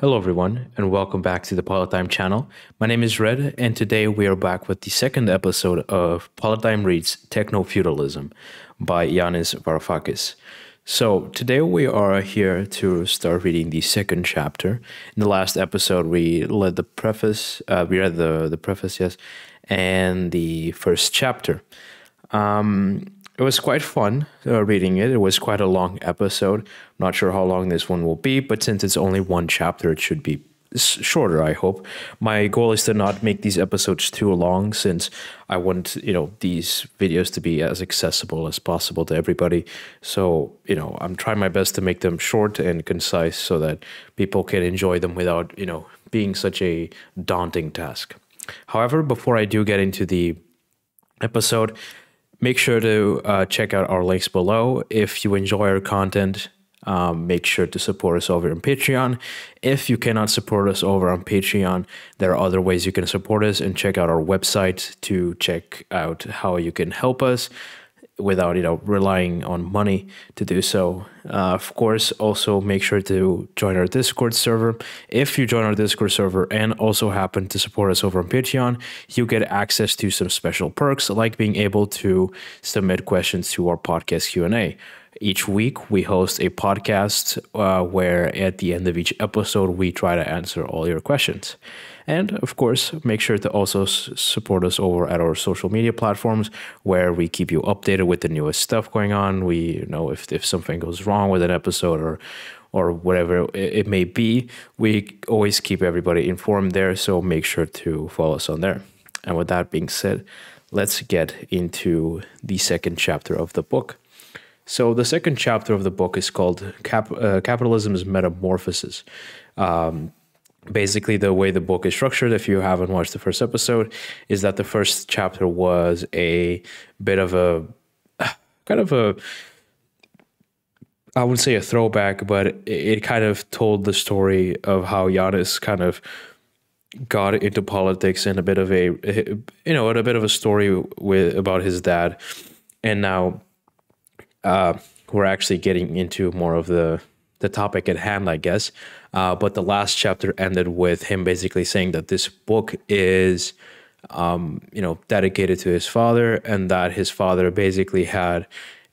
Hello, everyone, and welcome back to the Politdigm channel. My name is Red, and today we are back with the second episode of Politdigm Reads Techno Feudalism by Yanis Varoufakis. So, today we are here to start reading the second chapter. In the last episode, we read the preface, uh, we read the, the preface, yes, and the first chapter. Um, it was quite fun uh, reading it. It was quite a long episode. Not sure how long this one will be, but since it's only one chapter, it should be shorter i hope my goal is to not make these episodes too long since i want you know these videos to be as accessible as possible to everybody so you know i'm trying my best to make them short and concise so that people can enjoy them without you know being such a daunting task however before i do get into the episode Make sure to uh, check out our links below. If you enjoy our content, um, make sure to support us over on Patreon. If you cannot support us over on Patreon, there are other ways you can support us and check out our website to check out how you can help us without you know relying on money to do so. Uh, of course, also make sure to join our Discord server. If you join our Discord server and also happen to support us over on Patreon, you get access to some special perks like being able to submit questions to our podcast Q and A. Each week, we host a podcast uh, where at the end of each episode, we try to answer all your questions. And of course, make sure to also support us over at our social media platforms where we keep you updated with the newest stuff going on. We you know if, if something goes wrong with an episode or or whatever it may be, we always keep everybody informed there. So make sure to follow us on there. And with that being said, let's get into the second chapter of the book. So the second chapter of the book is called Cap- uh, Capitalism's Metamorphosis. Um, basically the way the book is structured if you haven't watched the first episode is that the first chapter was a bit of a kind of a I wouldn't say a throwback, but it kind of told the story of how Yanis kind of got into politics and a bit of a you know a bit of a story with about his dad, and now uh, we're actually getting into more of the the topic at hand, I guess. Uh, but the last chapter ended with him basically saying that this book is, um, you know, dedicated to his father, and that his father basically had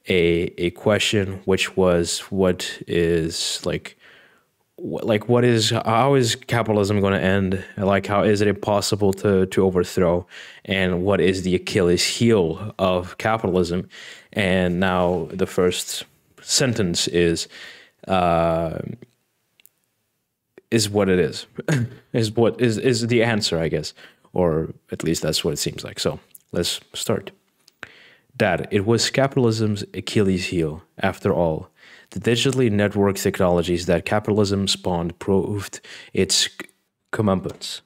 a a question, which was, what is like, like what is how is capitalism going to end? Like, how is it impossible to to overthrow? And what is the Achilles heel of capitalism? And now the first sentence is. Uh, is what it is. is what is is the answer, I guess, or at least that's what it seems like. So let's start. Dad, it was capitalism's Achilles heel. After all, the digitally networked technologies that capitalism spawned proved its comeuppance.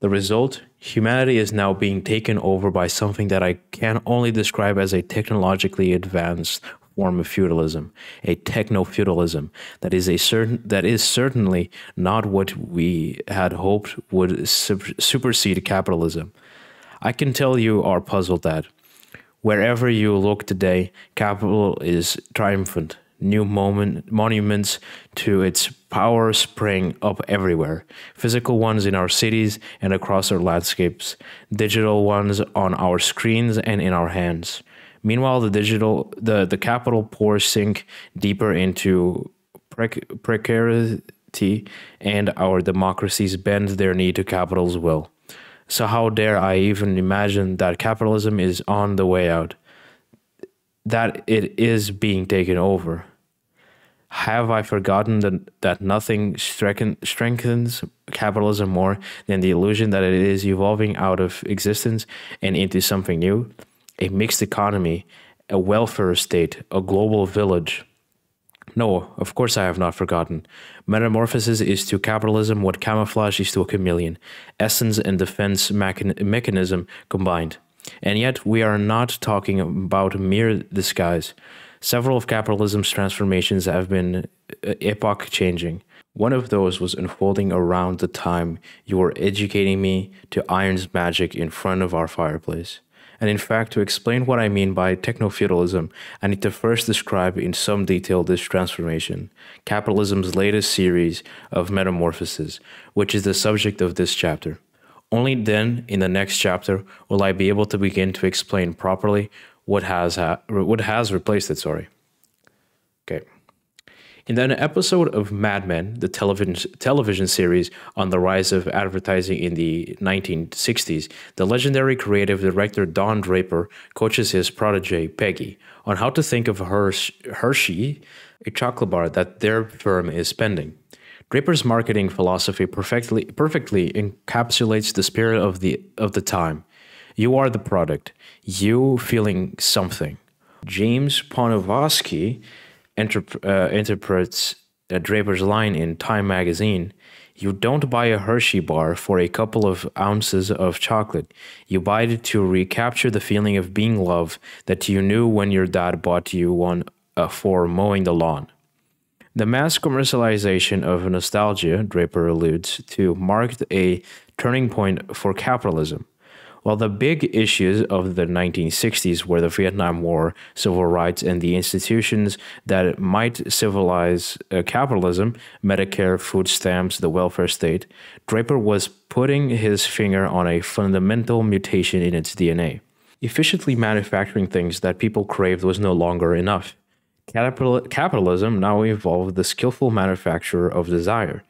The result? Humanity is now being taken over by something that I can only describe as a technologically advanced form of feudalism, a techno feudalism that is a certain that is certainly not what we had hoped would supersede capitalism. I can tell you are puzzled that wherever you look today, capital is triumphant. New moment monuments to its power spring up everywhere. Physical ones in our cities and across our landscapes, digital ones on our screens and in our hands. Meanwhile, the digital the the capital poor sink deeper into prec- precarity, and our democracies bend their knee to capital's will. So how dare I even imagine that capitalism is on the way out, that it is being taken over? Have I forgotten that, that nothing strengthens capitalism more than the illusion that it is evolving out of existence and into something new? A mixed economy, a welfare state, a global village. No, of course I have not forgotten. Metamorphosis is to capitalism what camouflage is to a chameleon, essence and defense mechan mechanism combined. And yet we are not talking about mere disguise. Several of capitalism's transformations have been uh, epoch changing. One of those was unfolding around the time you were educating me to iron's magic in front of our fireplace And in fact, to explain what I mean by techno feudalism, I need to first describe in some detail this transformation, capitalism's latest series of metamorphoses, which is the subject of this chapter. Only then, in the next chapter, will I be able to begin to explain properly what has ha- what has replaced it. Sorry. Okay. In an episode of Mad Men, the television television series on the rise of advertising in the 1960s, the legendary creative director Don Draper coaches his protege Peggy on how to think of Hershey, a chocolate bar that their firm is spending. Draper's marketing philosophy perfectly perfectly encapsulates the spirit of the of the time. You are the product. You feeling something. James Poniewozik interp- uh, interprets uh, Draper's line in Time magazine. You don't buy a Hershey bar for a couple of ounces of chocolate. You buy it to recapture the feeling of being loved that you knew when your dad bought you one uh, for mowing the lawn. The mass commercialization of nostalgia, Draper alludes to, marked a turning point for capitalism. While the big issues of the 1960s were the Vietnam War, civil rights, and the institutions that might civilize uh, capitalism Medicare, food stamps, the welfare state Draper was putting his finger on a fundamental mutation in its DNA. Efficiently manufacturing things that people craved was no longer enough. Capitalism now evolved the skillful manufacture of desire.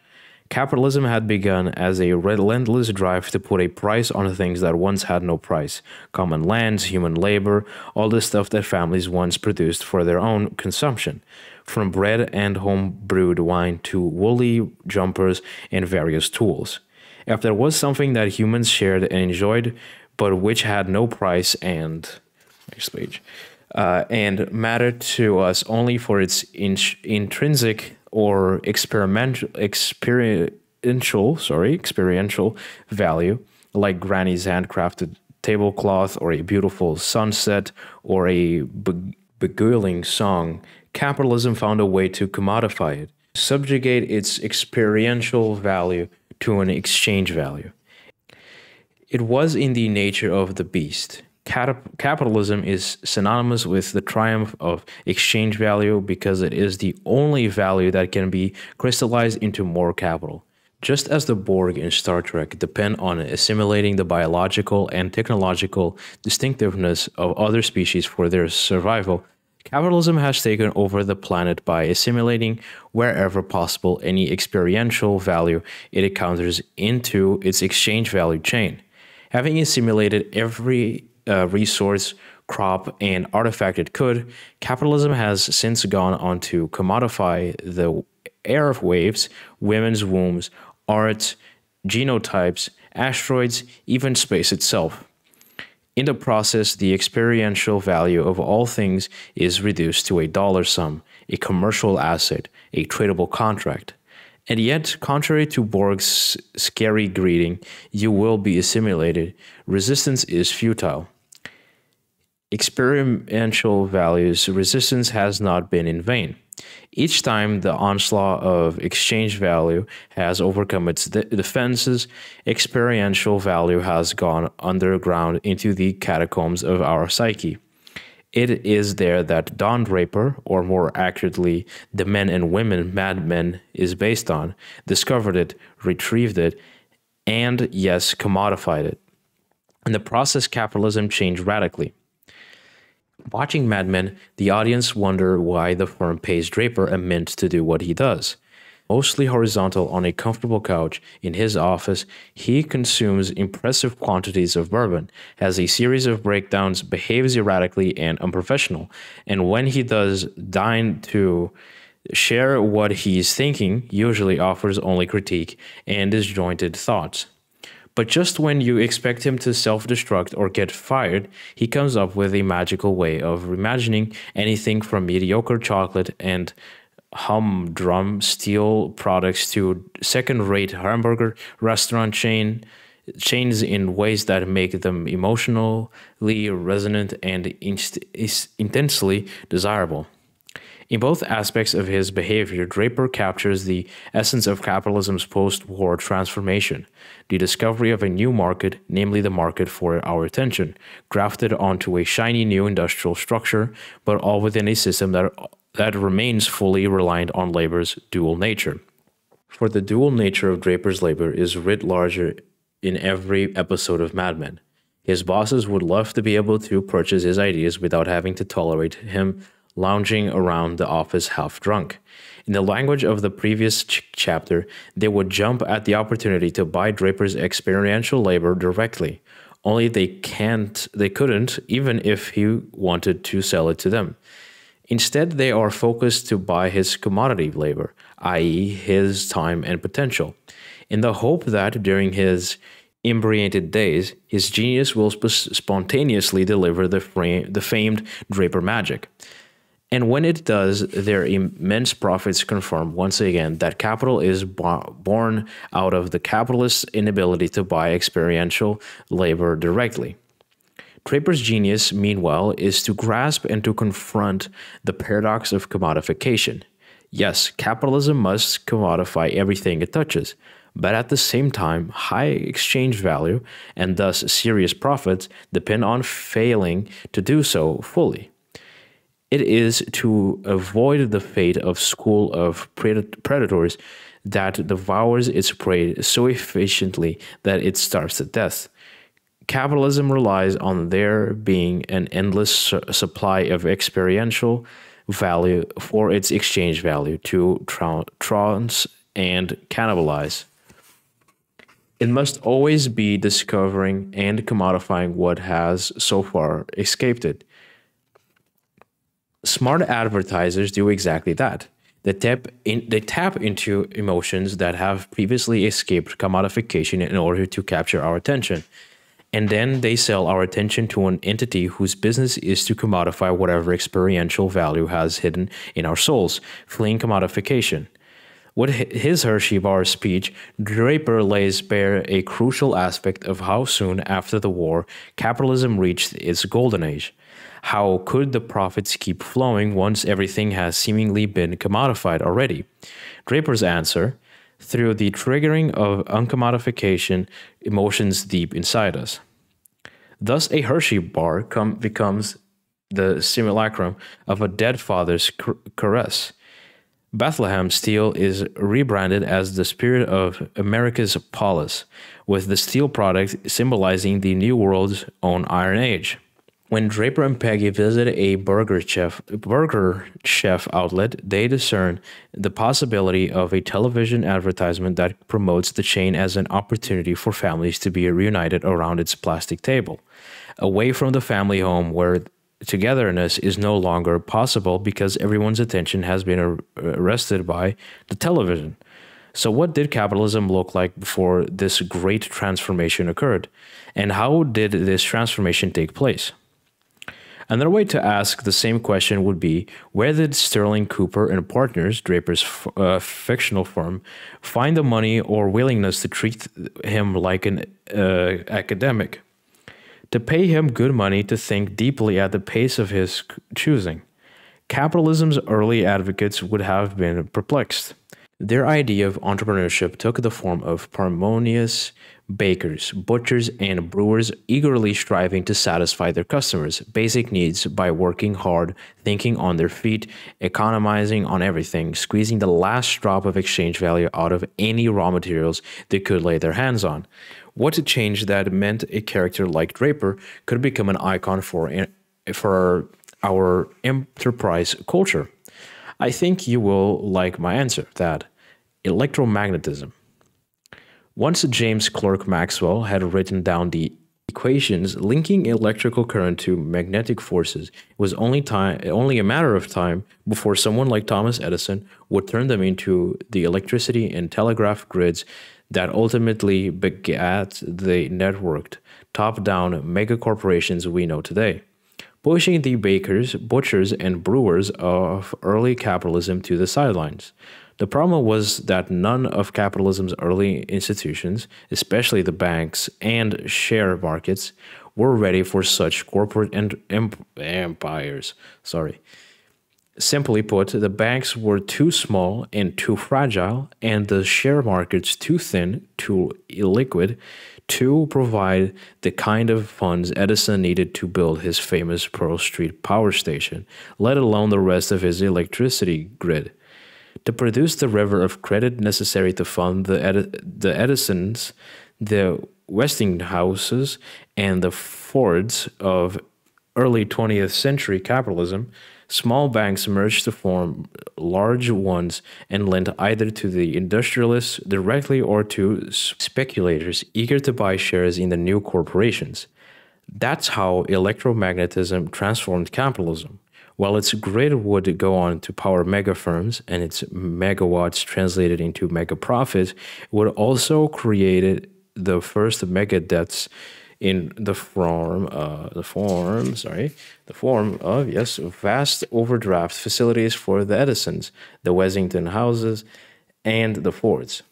Capitalism had begun as a relentless drive to put a price on things that once had no price common lands, human labor, all the stuff that families once produced for their own consumption, from bread and home brewed wine to woolly jumpers and various tools. If there was something that humans shared and enjoyed, but which had no price and. Next page uh, and matter to us only for its in- intrinsic or experimental experiential sorry experiential value like granny's handcrafted tablecloth or a beautiful sunset or a be- beguiling song capitalism found a way to commodify it subjugate its experiential value to an exchange value. It was in the nature of the beast capitalism is synonymous with the triumph of exchange value because it is the only value that can be crystallized into more capital. Just as the Borg in Star Trek depend on assimilating the biological and technological distinctiveness of other species for their survival, capitalism has taken over the planet by assimilating wherever possible any experiential value it encounters into its exchange value chain. Having assimilated every uh, resource, crop, and artifact it could, capitalism has since gone on to commodify the airwaves, women's wombs, art, genotypes, asteroids, even space itself. In the process, the experiential value of all things is reduced to a dollar sum, a commercial asset, a tradable contract. And yet, contrary to Borg's scary greeting, you will be assimilated. Resistance is futile experiential values, resistance has not been in vain. Each time the onslaught of exchange value has overcome its de- defenses, experiential value has gone underground into the catacombs of our psyche. It is there that Don Draper, or more accurately, the men and women Mad Men is based on, discovered it, retrieved it, and yes, commodified it. In the process, capitalism changed radically. Watching Mad Men, the audience wonder why the firm pays Draper a mint to do what he does. Mostly horizontal on a comfortable couch in his office, he consumes impressive quantities of bourbon, has a series of breakdowns, behaves erratically and unprofessional, and when he does dine to share what he's thinking, usually offers only critique and disjointed thoughts. But just when you expect him to self destruct or get fired, he comes up with a magical way of reimagining anything from mediocre chocolate and humdrum steel products to second rate hamburger restaurant chain chains in ways that make them emotionally resonant and intensely desirable. In both aspects of his behavior, Draper captures the essence of capitalism's post war transformation the discovery of a new market, namely the market for our attention, grafted onto a shiny new industrial structure, but all within a system that, that remains fully reliant on labor's dual nature. For the dual nature of Draper's labor is writ larger in every episode of Mad Men. His bosses would love to be able to purchase his ideas without having to tolerate him lounging around the office half drunk. In the language of the previous ch chapter, they would jump at the opportunity to buy Draper's experiential labor directly. Only they can't, they couldn't, even if he wanted to sell it to them. Instead, they are focused to buy his commodity labor, i.e., his time and potential, in the hope that during his inebriated days, his genius will sp spontaneously deliver the, the famed Draper magic. And when it does, their immense profits confirm once again that capital is born out of the capitalist's inability to buy experiential labor directly. Draper's genius, meanwhile, is to grasp and to confront the paradox of commodification. Yes, capitalism must commodify everything it touches, but at the same time, high exchange value and thus serious profits depend on failing to do so fully. It is to avoid the fate of school of predators that devours its prey so efficiently that it starves to death. Capitalism relies on there being an endless su supply of experiential value for its exchange value to trounce and cannibalize. It must always be discovering and commodifying what has so far escaped it. Smart advertisers do exactly that. They tap, in, they tap into emotions that have previously escaped commodification in order to capture our attention. And then they sell our attention to an entity whose business is to commodify whatever experiential value has hidden in our souls, fleeing commodification. With his Hershey bar speech, Draper lays bare a crucial aspect of how soon after the war capitalism reached its golden age. How could the profits keep flowing once everything has seemingly been commodified already? Draper's answer through the triggering of uncommodification emotions deep inside us. Thus, a Hershey bar becomes the simulacrum of a dead father's caress. Bethlehem steel is rebranded as the spirit of America's polis, with the steel product symbolizing the New World's own Iron Age. When Draper and Peggy visit a burger chef, burger chef outlet, they discern the possibility of a television advertisement that promotes the chain as an opportunity for families to be reunited around its plastic table, away from the family home where togetherness is no longer possible because everyone's attention has been arrested by the television. So, what did capitalism look like before this great transformation occurred? And how did this transformation take place? Another way to ask the same question would be where did Sterling Cooper and Partners, Draper's uh, fictional firm, find the money or willingness to treat him like an uh, academic? To pay him good money to think deeply at the pace of his choosing? Capitalism's early advocates would have been perplexed. Their idea of entrepreneurship took the form of parsimonious bakers, butchers, and brewers eagerly striving to satisfy their customers' basic needs by working hard, thinking on their feet, economizing on everything, squeezing the last drop of exchange value out of any raw materials they could lay their hands on. What a change that meant a character like Draper could become an icon for, for our enterprise culture. I think you will like my answer that electromagnetism. Once James Clerk Maxwell had written down the equations linking electrical current to magnetic forces, it was only time only a matter of time before someone like Thomas Edison would turn them into the electricity and telegraph grids that ultimately begat the networked, top-down megacorporations we know today, pushing the bakers, butchers, and brewers of early capitalism to the sidelines. The problem was that none of capitalism's early institutions, especially the banks and share markets, were ready for such corporate and empires. Sorry. Simply put, the banks were too small and too fragile, and the share markets too thin, too illiquid, to provide the kind of funds Edison needed to build his famous Pearl Street power station, let alone the rest of his electricity grid. To produce the river of credit necessary to fund the, Edi- the Edisons, the Westinghouses, and the Fords of early 20th century capitalism, small banks merged to form large ones and lent either to the industrialists directly or to speculators eager to buy shares in the new corporations. That's how electromagnetism transformed capitalism. While its grid would go on to power mega firms and its megawatts translated into mega profits, it would also create the first mega debts in the form, uh, the form, sorry, the form of yes, vast overdraft facilities for the Edisons, the Westinghouses, and the Fords.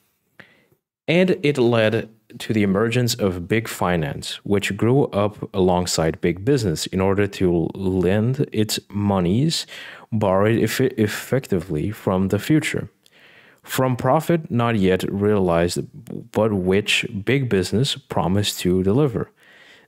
And it led to the emergence of big finance, which grew up alongside big business in order to lend its monies borrowed eff effectively from the future. From profit not yet realized, but which big business promised to deliver.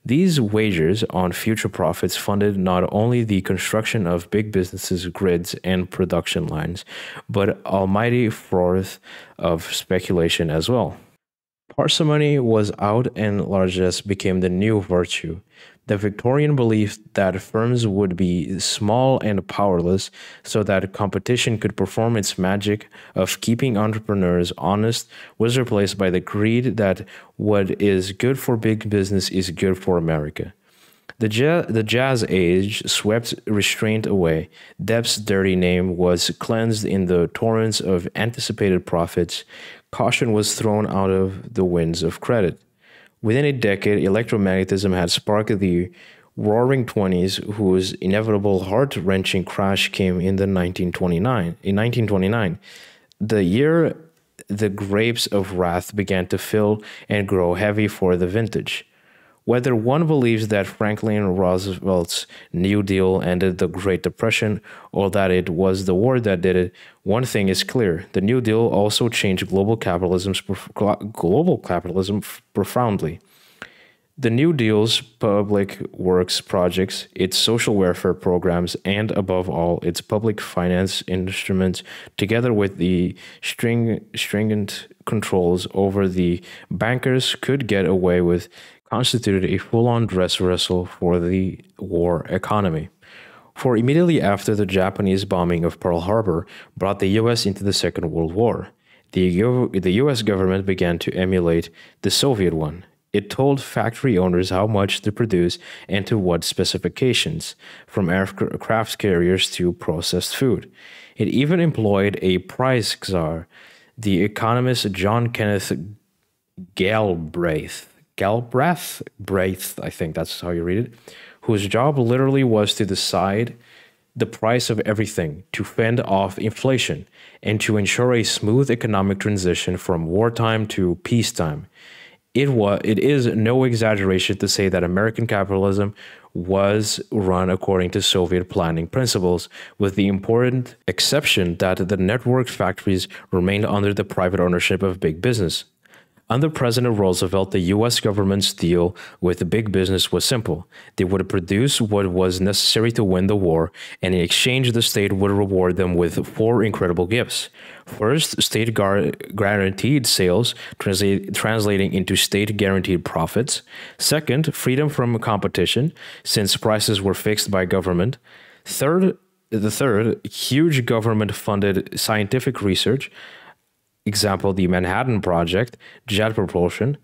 These wagers on future profits funded not only the construction of big businesses' grids and production lines, but almighty froth of speculation as well. Parsimony was out and largesse became the new virtue. The Victorian belief that firms would be small and powerless so that competition could perform its magic of keeping entrepreneurs honest was replaced by the creed that what is good for big business is good for America. The, ja- the jazz age swept restraint away. Depp's dirty name was cleansed in the torrents of anticipated profits caution was thrown out of the winds of credit. Within a decade, electromagnetism had sparked the roaring 20s, whose inevitable heart wrenching crash came in, the 1929, in 1929, the year the grapes of wrath began to fill and grow heavy for the vintage. Whether one believes that Franklin Roosevelt's New Deal ended the Great Depression or that it was the war that did it, one thing is clear: the New Deal also changed global capitalism's global capitalism profoundly. The New Deal's public works projects, its social welfare programs, and above all, its public finance instruments, together with the string, stringent controls over the bankers, could get away with constituted a full on dress rehearsal for the war economy. For immediately after the Japanese bombing of Pearl Harbor brought the US into the Second World War, the, the US government began to emulate the Soviet one. It told factory owners how much to produce and to what specifications, from aircraft carriers to processed food. It even employed a price czar, the economist John Kenneth Galbraith, Galbraith, Braith, I think that's how you read it, whose job literally was to decide the price of everything, to fend off inflation, and to ensure a smooth economic transition from wartime to peacetime. It was it is no exaggeration to say that American capitalism was run according to Soviet planning principles, with the important exception that the network factories remained under the private ownership of big business. Under President Roosevelt, the U.S. government's deal with big business was simple. They would produce what was necessary to win the war, and in exchange, the state would reward them with four incredible gifts. First, state guaranteed sales, translating into state guaranteed profits. Second, freedom from competition, since prices were fixed by government. Third, the third, huge government funded scientific research example, the Manhattan Project, jet propulsion,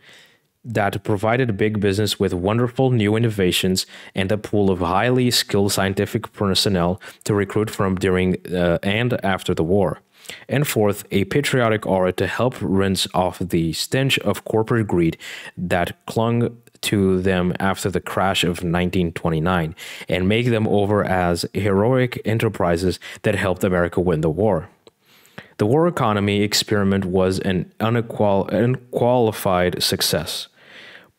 that provided big business with wonderful new innovations and a pool of highly skilled scientific personnel to recruit from during uh, and after the war. And fourth, a patriotic aura to help rinse off the stench of corporate greed that clung to them after the crash of 1929 and make them over as heroic enterprises that helped America win the war. The war economy experiment was an unequal, unqualified success.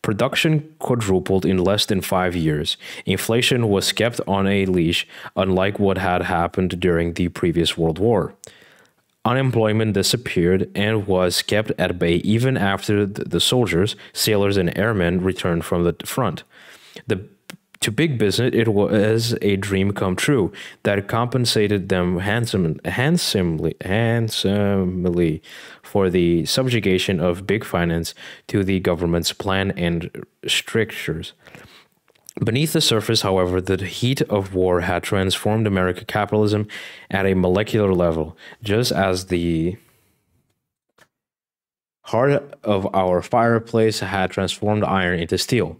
Production quadrupled in less than five years. Inflation was kept on a leash, unlike what had happened during the previous World War. Unemployment disappeared and was kept at bay even after the soldiers, sailors, and airmen returned from the front. The to big business, it was a dream come true that compensated them handsome, handsomely, handsomely for the subjugation of big finance to the government's plan and strictures. Beneath the surface, however, the heat of war had transformed American capitalism at a molecular level, just as the heart of our fireplace had transformed iron into steel.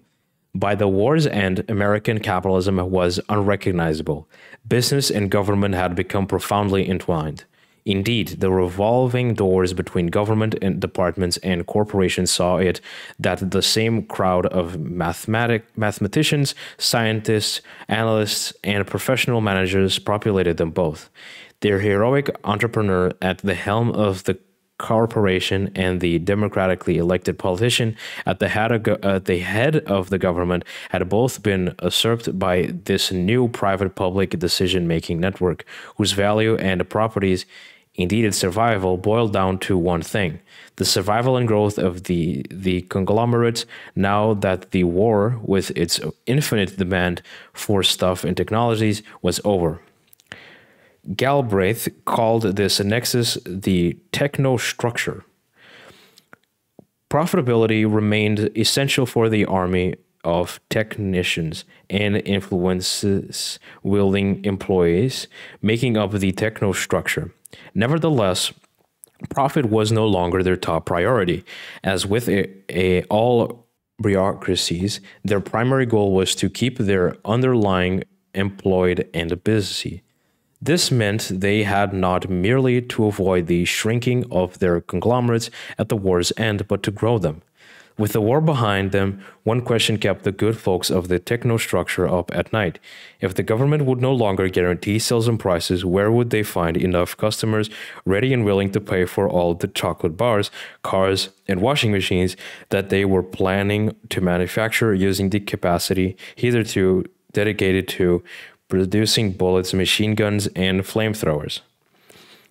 By the war's end, American capitalism was unrecognizable. Business and government had become profoundly entwined. Indeed, the revolving doors between government and departments and corporations saw it that the same crowd of mathematic, mathematicians, scientists, analysts, and professional managers populated them both. Their heroic entrepreneur at the helm of the corporation and the democratically elected politician at the head of, uh, the head of the government had both been usurped by this new private public decision making network whose value and properties indeed its survival boiled down to one thing the survival and growth of the the conglomerate now that the war with its infinite demand for stuff and technologies was over Galbraith called this nexus the technostructure. Profitability remained essential for the army of technicians and influences wielding employees making up the technostructure. Nevertheless, profit was no longer their top priority, as with a, a all bureaucracies, their primary goal was to keep their underlying employed and busy. This meant they had not merely to avoid the shrinking of their conglomerates at the war's end, but to grow them. With the war behind them, one question kept the good folks of the technostructure up at night. If the government would no longer guarantee sales and prices, where would they find enough customers ready and willing to pay for all the chocolate bars, cars, and washing machines that they were planning to manufacture using the capacity hitherto dedicated to producing bullets, machine guns, and flamethrowers.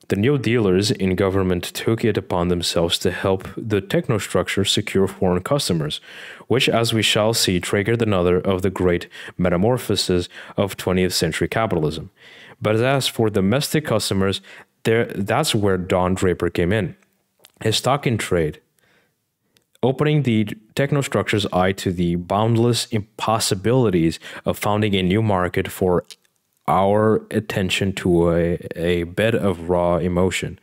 The new dealers in government took it upon themselves to help the technostructure secure foreign customers, which, as we shall see, triggered another of the great metamorphoses of 20th century capitalism. But as for domestic customers, there, that's where Don Draper came in. His stock in trade, opening the technostructure's eye to the boundless impossibilities of founding a new market for our attention to a, a bed of raw emotion.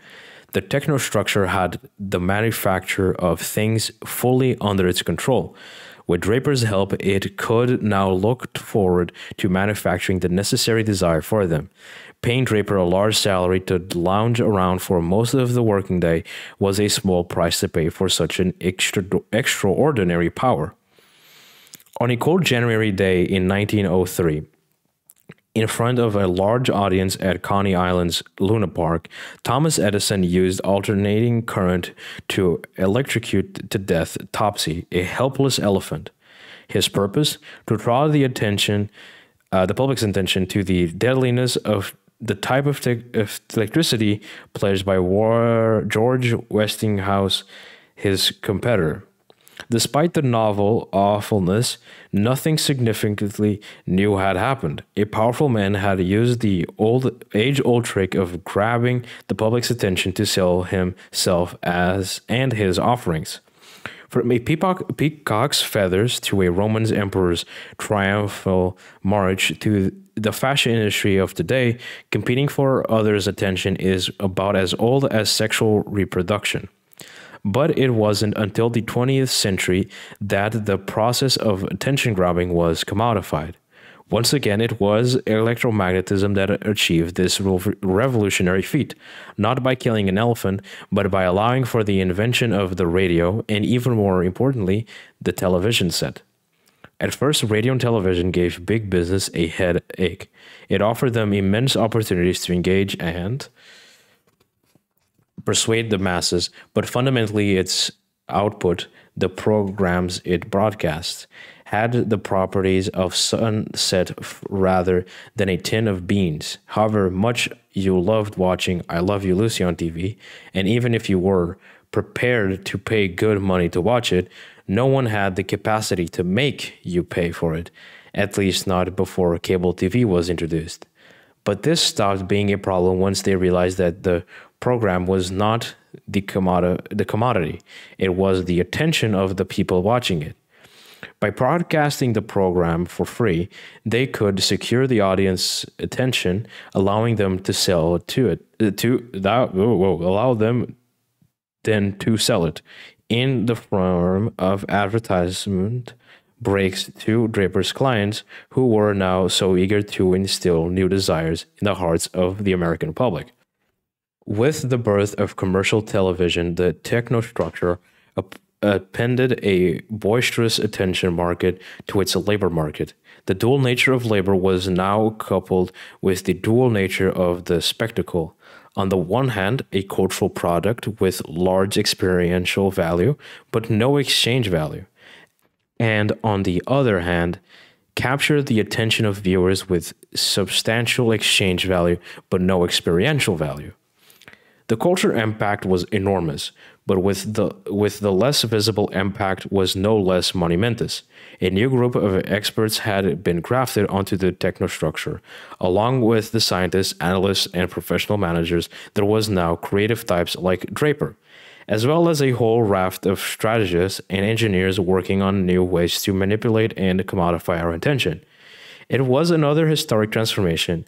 The technostructure had the manufacture of things fully under its control. With Draper's help, it could now look forward to manufacturing the necessary desire for them. Paying Draper a large salary to lounge around for most of the working day was a small price to pay for such an extra, extraordinary power. On a cold January day in 1903, in front of a large audience at Coney Island's Luna Park, Thomas Edison used alternating current to electrocute to death Topsy, a helpless elephant. His purpose? To draw the attention, uh, the public's attention to the deadliness of the type of, of electricity pledged by War- George Westinghouse, his competitor. Despite the novel awfulness, nothing significantly new had happened. A powerful man had used the old age-old trick of grabbing the public's attention to sell himself as and his offerings. From a peacock, peacock's feathers to a Roman emperor's triumphal march to the fashion industry of today, competing for others' attention is about as old as sexual reproduction. But it wasn't until the 20th century that the process of attention grabbing was commodified. Once again, it was electromagnetism that achieved this revolutionary feat, not by killing an elephant, but by allowing for the invention of the radio and, even more importantly, the television set. At first, radio and television gave big business a headache. It offered them immense opportunities to engage and persuade the masses, but fundamentally, its output, the programs it broadcasts, had the properties of sunset rather than a tin of beans. However much you loved watching I Love You Lucy on TV, and even if you were prepared to pay good money to watch it, no one had the capacity to make you pay for it, at least not before cable TV was introduced. But this stopped being a problem once they realized that the program was not the, commodity, the commodity, it was the attention of the people watching it. By broadcasting the program for free, they could secure the audience attention, allowing them to sell to it to that whoa, whoa, allow them then to sell it in the form of advertisement breaks to Draper's clients who were now so eager to instill new desires in the hearts of the American public. With the birth of commercial television, the technostructure appended a boisterous attention market to its labor market. The dual nature of labor was now coupled with the dual nature of the spectacle. On the one hand, a cultural product with large experiential value, but no exchange value. And on the other hand, capture the attention of viewers with substantial exchange value, but no experiential value. The culture impact was enormous, but with the with the less visible impact was no less monumentous. A new group of experts had been grafted onto the technostructure. Along with the scientists, analysts, and professional managers, there was now creative types like Draper, as well as a whole raft of strategists and engineers working on new ways to manipulate and commodify our attention. It was another historic transformation,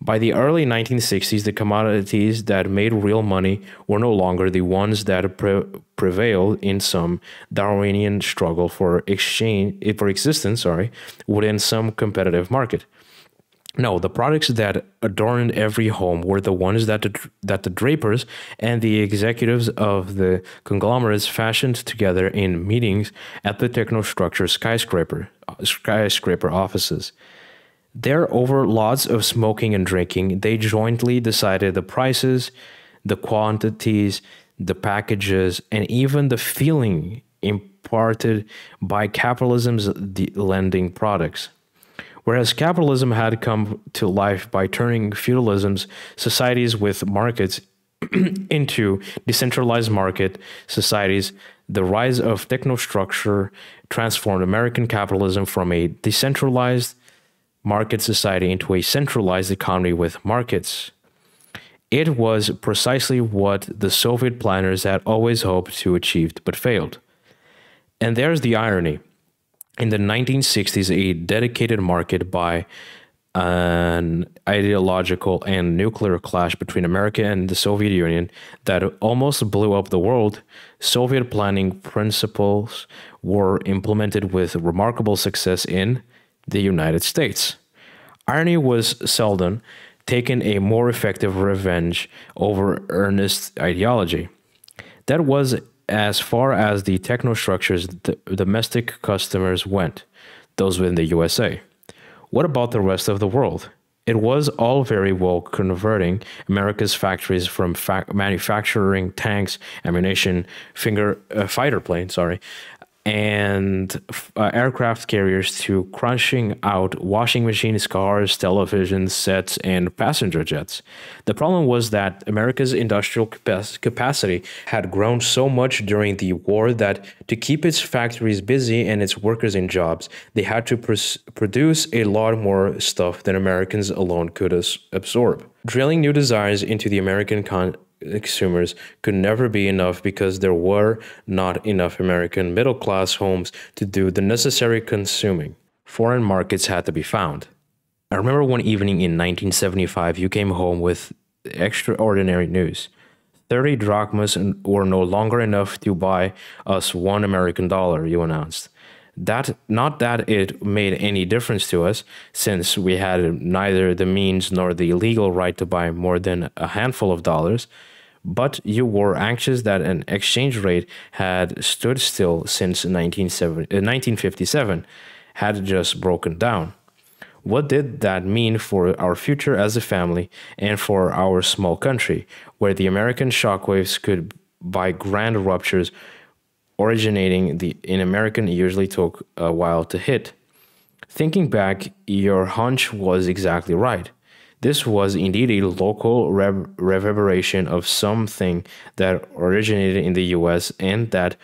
by the early 1960s, the commodities that made real money were no longer the ones that pre- prevailed in some Darwinian struggle for exchange eh, for existence, sorry, within some competitive market. No, the products that adorned every home were the ones that the, that the drapers and the executives of the conglomerates fashioned together in meetings at the technostructure skyscraper uh, skyscraper offices. There, over lots of smoking and drinking, they jointly decided the prices, the quantities, the packages, and even the feeling imparted by capitalism's lending products. Whereas capitalism had come to life by turning feudalism's societies with markets into decentralized market societies, the rise of technostructure transformed American capitalism from a decentralized market society into a centralized economy with markets. It was precisely what the Soviet planners had always hoped to achieve but failed. And there's the irony. In the 1960s, a dedicated market by an ideological and nuclear clash between America and the Soviet Union that almost blew up the world, Soviet planning principles were implemented with remarkable success in the United States. Irony was seldom taken a more effective revenge over earnest ideology. That was as far as the technostructure's domestic customers went, those within the USA. What about the rest of the world? It was all very well converting America's factories from fa- manufacturing tanks, ammunition, finger uh, fighter planes, sorry, and uh, aircraft carriers to crunching out washing machines, cars, television sets, and passenger jets. The problem was that America's industrial capacity had grown so much during the war that to keep its factories busy and its workers in jobs, they had to pr- produce a lot more stuff than Americans alone could absorb. Drilling new desires into the American con- consumers could never be enough because there were not enough American middle class homes to do the necessary consuming. Foreign markets had to be found. I remember one evening in 1975, you came home with extraordinary news. 30 drachmas were no longer enough to buy us one American dollar, you announced. That not that it made any difference to us, since we had neither the means nor the legal right to buy more than a handful of dollars, but you were anxious that an exchange rate had stood still since 1957, uh, had just broken down. What did that mean for our future as a family and for our small country, where the American shockwaves could, by grand ruptures, originating the, in American usually took a while to hit. Thinking back, your hunch was exactly right. This was indeed a local rev- reverberation of something that originated in the US and that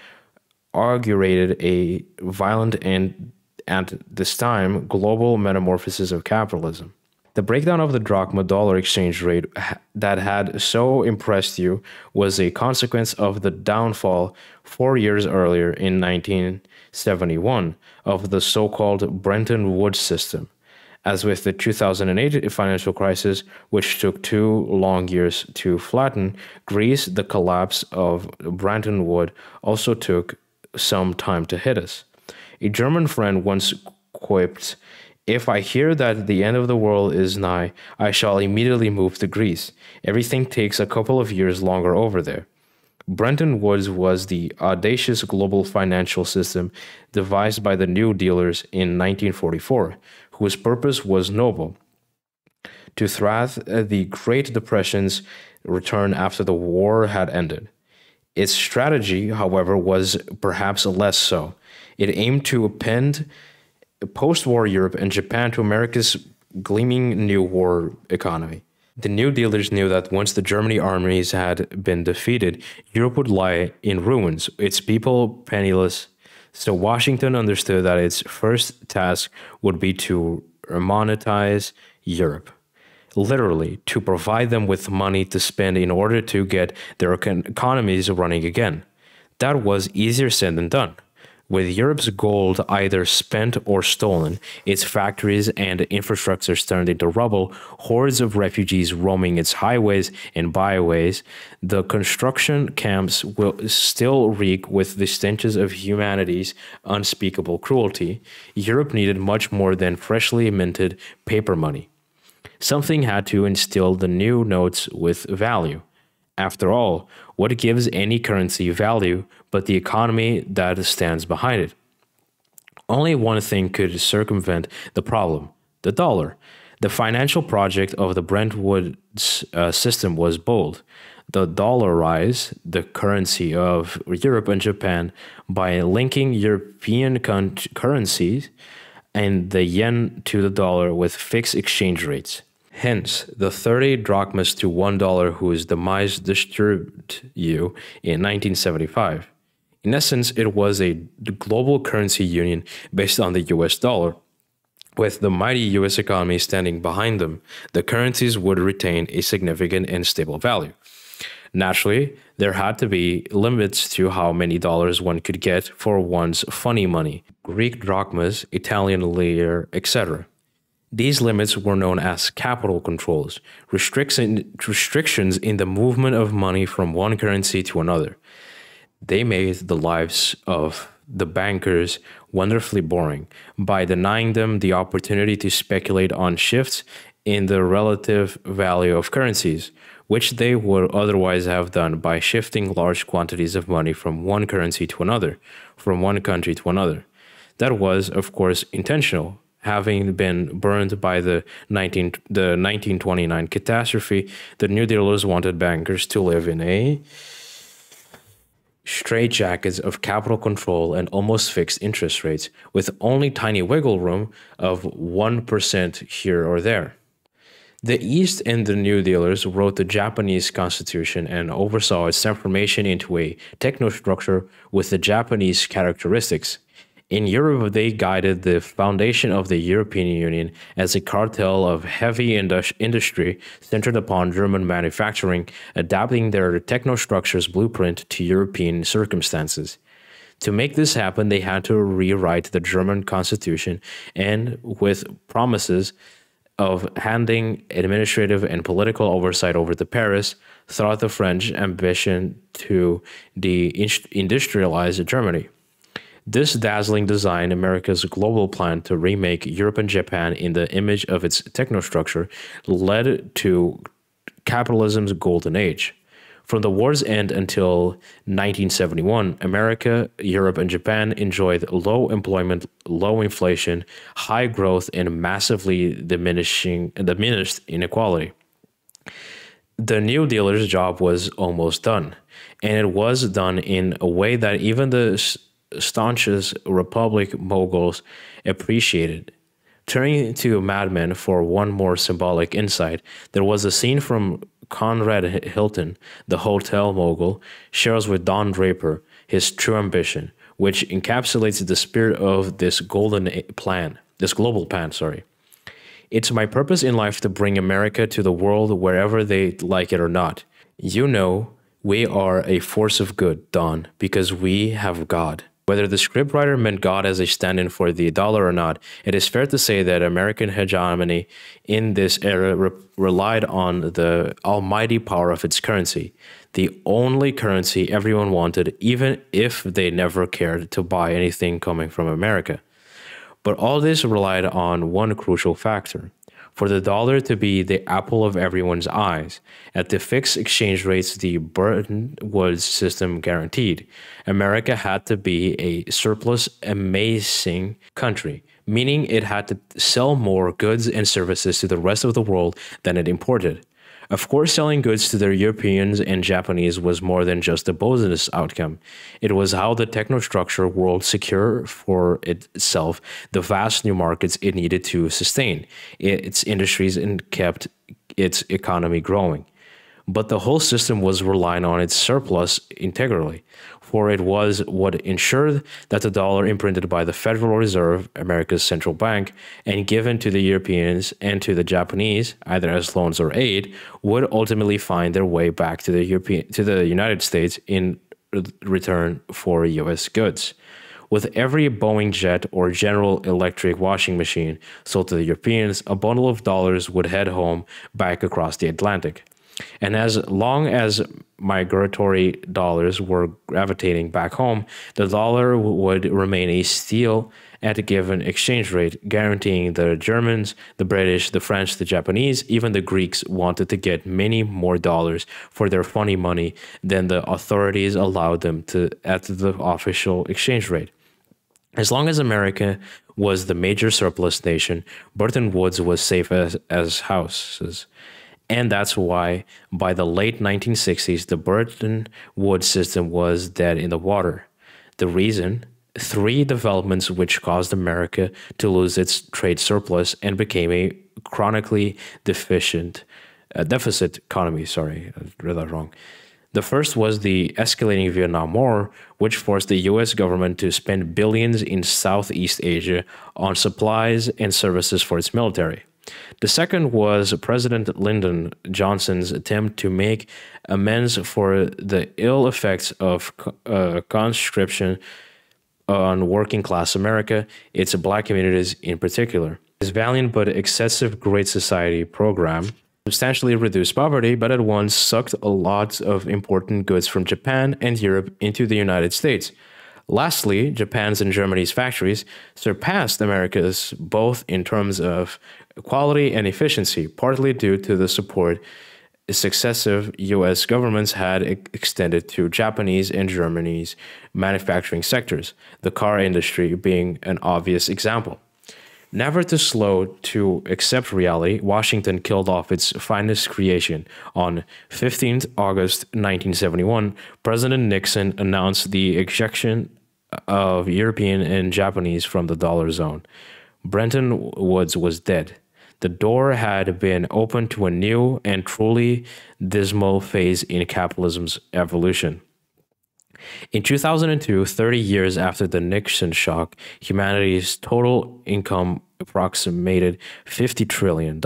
augurated a violent and, at this time, global metamorphosis of capitalism. The breakdown of the drachma dollar exchange rate that had so impressed you was a consequence of the downfall four years earlier in 1971 of the so called Bretton Woods system. As with the 2008 financial crisis, which took two long years to flatten, Greece, the collapse of Bretton Woods also took some time to hit us. A German friend once quipped, If I hear that the end of the world is nigh, I shall immediately move to Greece. Everything takes a couple of years longer over there. Bretton Woods was the audacious global financial system devised by the New Dealers in 1944, whose purpose was noble to thwart the Great Depression's return after the war had ended. Its strategy, however, was perhaps less so. It aimed to append post war Europe and Japan to America's gleaming new war economy. The New Dealers knew that once the German armies had been defeated, Europe would lie in ruins, its people penniless. So Washington understood that its first task would be to monetize Europe. Literally, to provide them with money to spend in order to get their economies running again. That was easier said than done. With Europe's gold either spent or stolen, its factories and infrastructures turned into rubble, hordes of refugees roaming its highways and byways, the construction camps will still reek with the stenches of humanity's unspeakable cruelty. Europe needed much more than freshly minted paper money. Something had to instill the new notes with value. After all, what gives any currency value but the economy that stands behind it? Only one thing could circumvent the problem the dollar. The financial project of the Bretton Woods uh, system was bold. The dollar rise, the currency of Europe and Japan by linking European currencies and the yen to the dollar with fixed exchange rates. Hence, the 30 drachmas to $1 whose demise disturbed you in 1975. In essence, it was a global currency union based on the US dollar. With the mighty US economy standing behind them, the currencies would retain a significant and stable value. Naturally, there had to be limits to how many dollars one could get for one's funny money Greek drachmas, Italian lire, etc. These limits were known as capital controls, restrictions in the movement of money from one currency to another. They made the lives of the bankers wonderfully boring by denying them the opportunity to speculate on shifts in the relative value of currencies, which they would otherwise have done by shifting large quantities of money from one currency to another, from one country to another. That was, of course, intentional having been burned by the 19 the 1929 catastrophe, the New Dealers wanted bankers to live in a straitjackets of capital control and almost fixed interest rates, with only tiny wiggle room of 1% here or there. The East and the New Dealers wrote the Japanese constitution and oversaw its transformation into a technostructure with the Japanese characteristics. In Europe, they guided the foundation of the European Union as a cartel of heavy industry centered upon German manufacturing, adapting their technostructures blueprint to European circumstances. To make this happen, they had to rewrite the German constitution and with promises of handing administrative and political oversight over to Paris, thwart the French ambition to deindustrialize Germany. This dazzling design, America's global plan to remake Europe and Japan in the image of its technostructure, led to capitalism's golden age. From the war's end until 1971, America, Europe, and Japan enjoyed low employment, low inflation, high growth, and massively diminishing diminished inequality. The New Dealer's job was almost done. and it was done in a way that even the staunchest Republic moguls appreciated. Turning to Mad Men for one more symbolic insight, there was a scene from Conrad Hilton, the hotel mogul, shares with Don Draper his true ambition, which encapsulates the spirit of this golden plan, this global plan, sorry. It's my purpose in life to bring America to the world wherever they like it or not. You know, we are a force of good, Don, because we have God. Whether the scriptwriter meant God as a stand in for the dollar or not, it is fair to say that American hegemony in this era re relied on the almighty power of its currency, the only currency everyone wanted, even if they never cared to buy anything coming from America. But all this relied on one crucial factor for the dollar to be the apple of everyone's eyes. At the fixed exchange rates the Bretton Woods system guaranteed, America had to be a surplus amazing country, meaning it had to sell more goods and services to the rest of the world than it imported. Of course, selling goods to the Europeans and Japanese was more than just a business outcome. It was how the technostructure world secured for itself the vast new markets it needed to sustain its industries and kept its economy growing. But the whole system was relying on its surplus integrally for it was what ensured that the dollar imprinted by the Federal Reserve, America's central bank, and given to the Europeans and to the Japanese, either as loans or aid, would ultimately find their way back to the European to the United States in return for US goods. With every Boeing jet or General Electric washing machine sold to the Europeans, a bundle of dollars would head home back across the Atlantic. And as long as migratory dollars were gravitating back home, the dollar would remain a steal at a given exchange rate, guaranteeing the Germans, the British, the French, the Japanese, even the Greeks wanted to get many more dollars for their funny money than the authorities allowed them to at the official exchange rate. As long as America was the major surplus nation, Bretton Woods was safe as, as houses. And that's why by the late 1960s, the Bretton Woods system was dead in the water. The reason? Three developments which caused America to lose its trade surplus and became a chronically deficient, uh, deficit economy. Sorry, I read that wrong. The first was the escalating Vietnam War, which forced the US government to spend billions in Southeast Asia on supplies and services for its military. The second was President Lyndon Johnson's attempt to make amends for the ill effects of uh, conscription on working class America, its black communities in particular. His valiant but excessive Great Society program substantially reduced poverty, but at once sucked a lot of important goods from Japan and Europe into the United States. Lastly, Japan's and Germany's factories surpassed America's both in terms of quality and efficiency, partly due to the support successive US governments had extended to Japanese and Germany's manufacturing sectors, the car industry being an obvious example. Never too slow to accept reality, Washington killed off its finest creation. On 15th August 1971, President Nixon announced the ejection of European and Japanese from the dollar zone. Bretton Woods was dead. The door had been opened to a new and truly dismal phase in capitalism's evolution. In 2002, 30 years after the Nixon shock, humanity's total income approximated $50 trillion.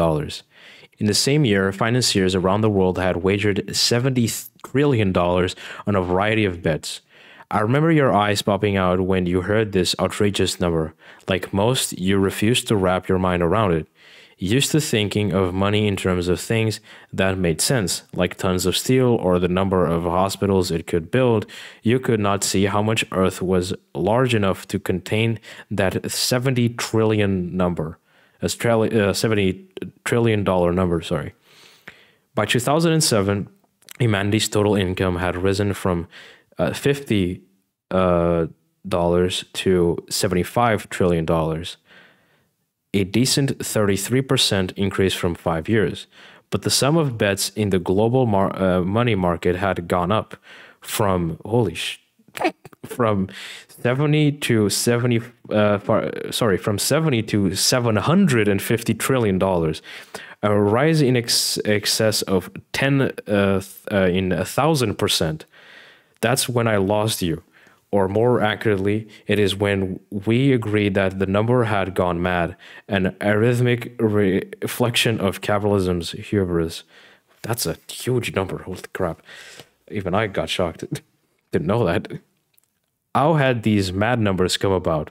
In the same year, financiers around the world had wagered $70 trillion on a variety of bets. I remember your eyes popping out when you heard this outrageous number. Like most, you refused to wrap your mind around it used to thinking of money in terms of things that made sense, like tons of steel or the number of hospitals it could build, you could not see how much Earth was large enough to contain that 70 trillion number, Australia, uh, 70 trillion dollar number, sorry. By 2007, humanity's total income had risen from uh, 50 uh, dollars to 75 trillion dollars a decent 33% increase from five years. But the sum of bets in the global mar uh, money market had gone up from holy sh- from 70 to 70 uh, far, sorry from 70 to 750 trillion dollars a rise in ex- excess of 10 uh, uh, in a thousand percent that's when i lost you or more accurately it is when we agreed that the number had gone mad an arithmetic reflection of capitalism's hubris that's a huge number holy crap even i got shocked didn't know that how had these mad numbers come about?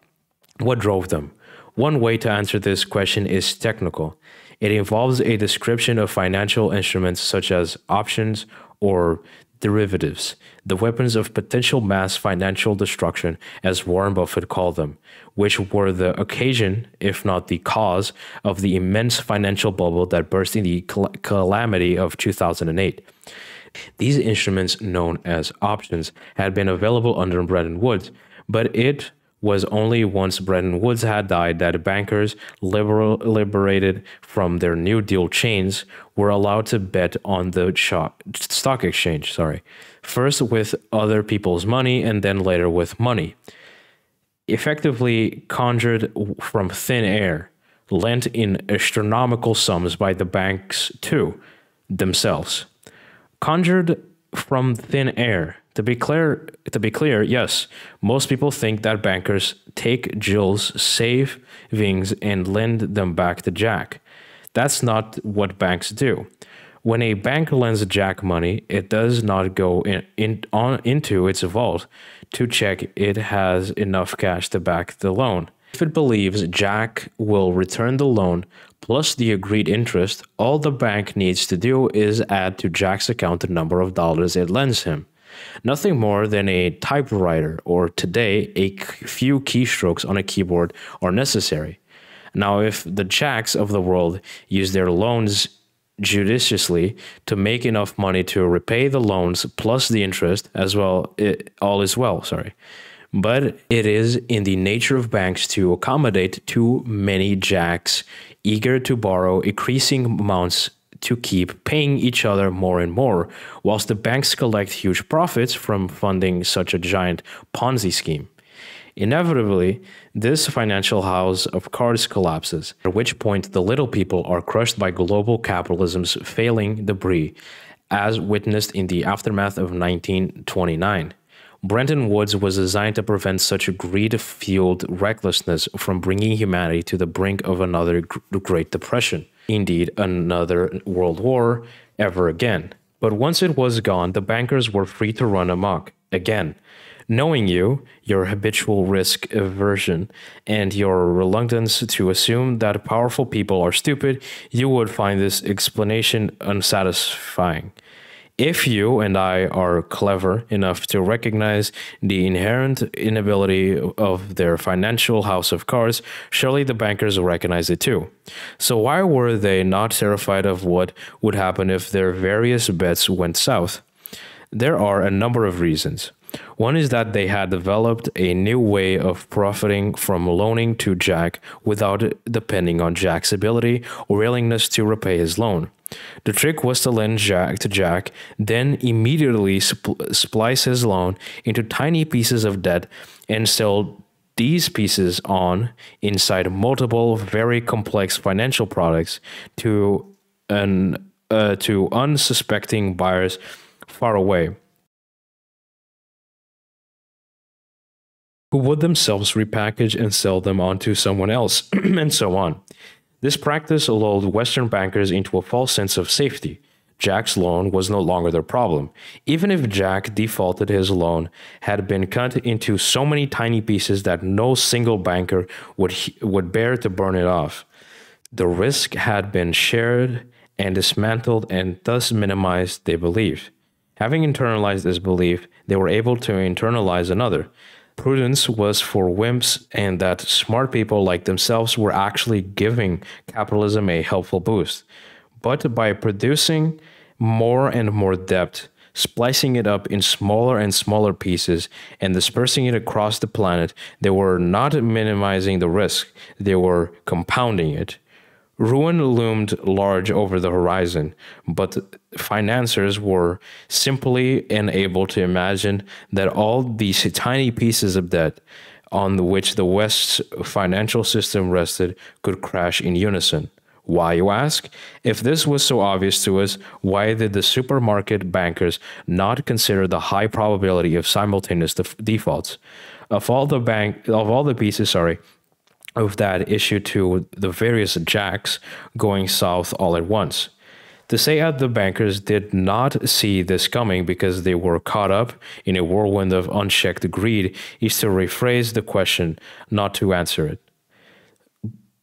What drove them? One way to answer this question is technical. It involves a description of financial instruments such as options or derivatives, the weapons of potential mass financial destruction, as Warren Buffett called them, which were the occasion, if not the cause, of the immense financial bubble that burst in the calamity of 2008. These instruments, known as options, had been available under Bretton Woods, but it was only once Bretton Woods had died that bankers liberal, liberated from their New Deal chains were allowed to bet on the stock exchange, sorry, first with other people's money and then later with money. Effectively conjured from thin air, lent in astronomical sums by the banks too, themselves conjured from thin air. To be clear, to be clear, yes, most people think that bankers take Jill's savings and lend them back to Jack. That's not what banks do. When a bank lends Jack money, it does not go in, in, on, into its vault to check it has enough cash to back the loan. If it believes Jack will return the loan plus the agreed interest, all the bank needs to do is add to Jack's account the number of dollars it lends him. Nothing more than a typewriter or today a few keystrokes on a keyboard are necessary. Now, if the Jacks of the world use their loans judiciously to make enough money to repay the loans plus the interest as well, it, all is well, sorry but it is in the nature of banks to accommodate too many jacks eager to borrow increasing amounts to keep paying each other more and more, whilst the banks collect huge profits from funding such a giant Ponzi scheme. Inevitably, this financial house of cards collapses, at which point the little people are crushed by global capitalism's failing debris, as witnessed in the aftermath of 1929. Bretton Woods was designed to prevent such greed fueled recklessness from bringing humanity to the brink of another Great Depression, indeed, another World War ever again. But once it was gone, the bankers were free to run amok again. Knowing you, your habitual risk aversion, and your reluctance to assume that powerful people are stupid, you would find this explanation unsatisfying. If you and I are clever enough to recognize the inherent inability of their financial house of cards, surely the bankers will recognize it too. So, why were they not terrified of what would happen if their various bets went south? There are a number of reasons. One is that they had developed a new way of profiting from loaning to Jack without depending on Jack's ability or willingness to repay his loan. The trick was to lend Jack to Jack, then immediately spl- splice his loan into tiny pieces of debt and sell these pieces on inside multiple very complex financial products to an uh, to unsuspecting buyers far away who would themselves repackage and sell them on to someone else and so on this practice lulled Western bankers into a false sense of safety. Jack's loan was no longer their problem. Even if Jack defaulted, his loan had been cut into so many tiny pieces that no single banker would, would bear to burn it off. The risk had been shared and dismantled and thus minimized, they believed. Having internalized this belief, they were able to internalize another prudence was for wimps and that smart people like themselves were actually giving capitalism a helpful boost. But by producing more and more debt, splicing it up in smaller and smaller pieces, and dispersing it across the planet, they were not minimizing the risk, they were compounding it. Ruin loomed large over the horizon, but financiers were simply unable to imagine that all these tiny pieces of debt on which the West's financial system rested could crash in unison. Why, you ask? If this was so obvious to us, why did the supermarket bankers not consider the high probability of simultaneous def- defaults? Of all the bank, of all the pieces, sorry, of that issue to the various jacks going south all at once. To say that the bankers did not see this coming because they were caught up in a whirlwind of unchecked greed is to rephrase the question, not to answer it.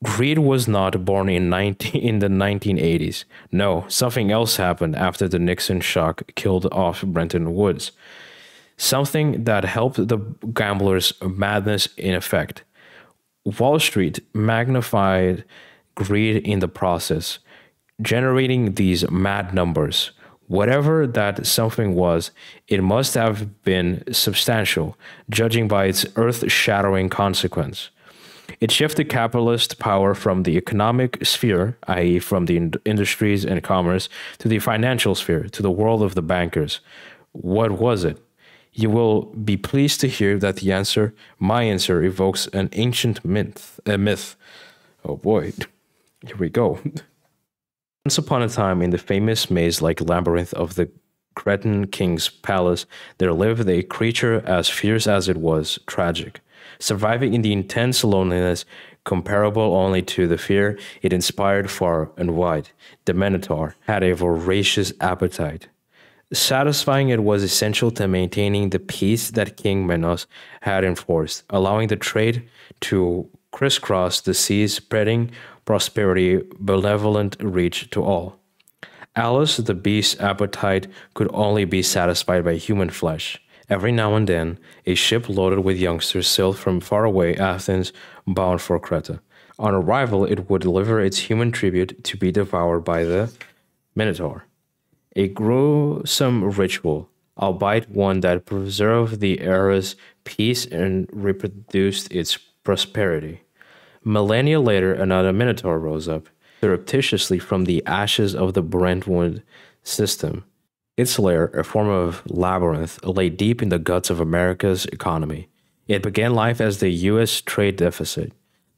Greed was not born in 19, in the 1980s. No, something else happened after the Nixon shock killed off Bretton Woods. Something that helped the gamblers' madness in effect. Wall Street magnified greed in the process, generating these mad numbers. Whatever that something was, it must have been substantial, judging by its earth shattering consequence. It shifted capitalist power from the economic sphere, i.e., from the ind- industries and commerce, to the financial sphere, to the world of the bankers. What was it? You will be pleased to hear that the answer, my answer, evokes an ancient myth. A myth. Oh boy, here we go. Once upon a time, in the famous maze-like labyrinth of the Cretan king's palace, there lived a creature as fierce as it was tragic, surviving in the intense loneliness comparable only to the fear it inspired far and wide. The Minotaur had a voracious appetite. Satisfying it was essential to maintaining the peace that King Minos had enforced, allowing the trade to crisscross the seas, spreading prosperity, benevolent reach to all. Alice the beast's appetite could only be satisfied by human flesh. Every now and then, a ship loaded with youngsters sailed from faraway Athens bound for Creta. On arrival, it would deliver its human tribute to be devoured by the Minotaur a gruesome ritual, albeit one that preserved the era's peace and reproduced its prosperity. Millennia later, another Minotaur rose up, surreptitiously from the ashes of the Bretton Woods system. Its lair, a form of labyrinth, lay deep in the guts of America's economy. It began life as the U.S. trade deficit.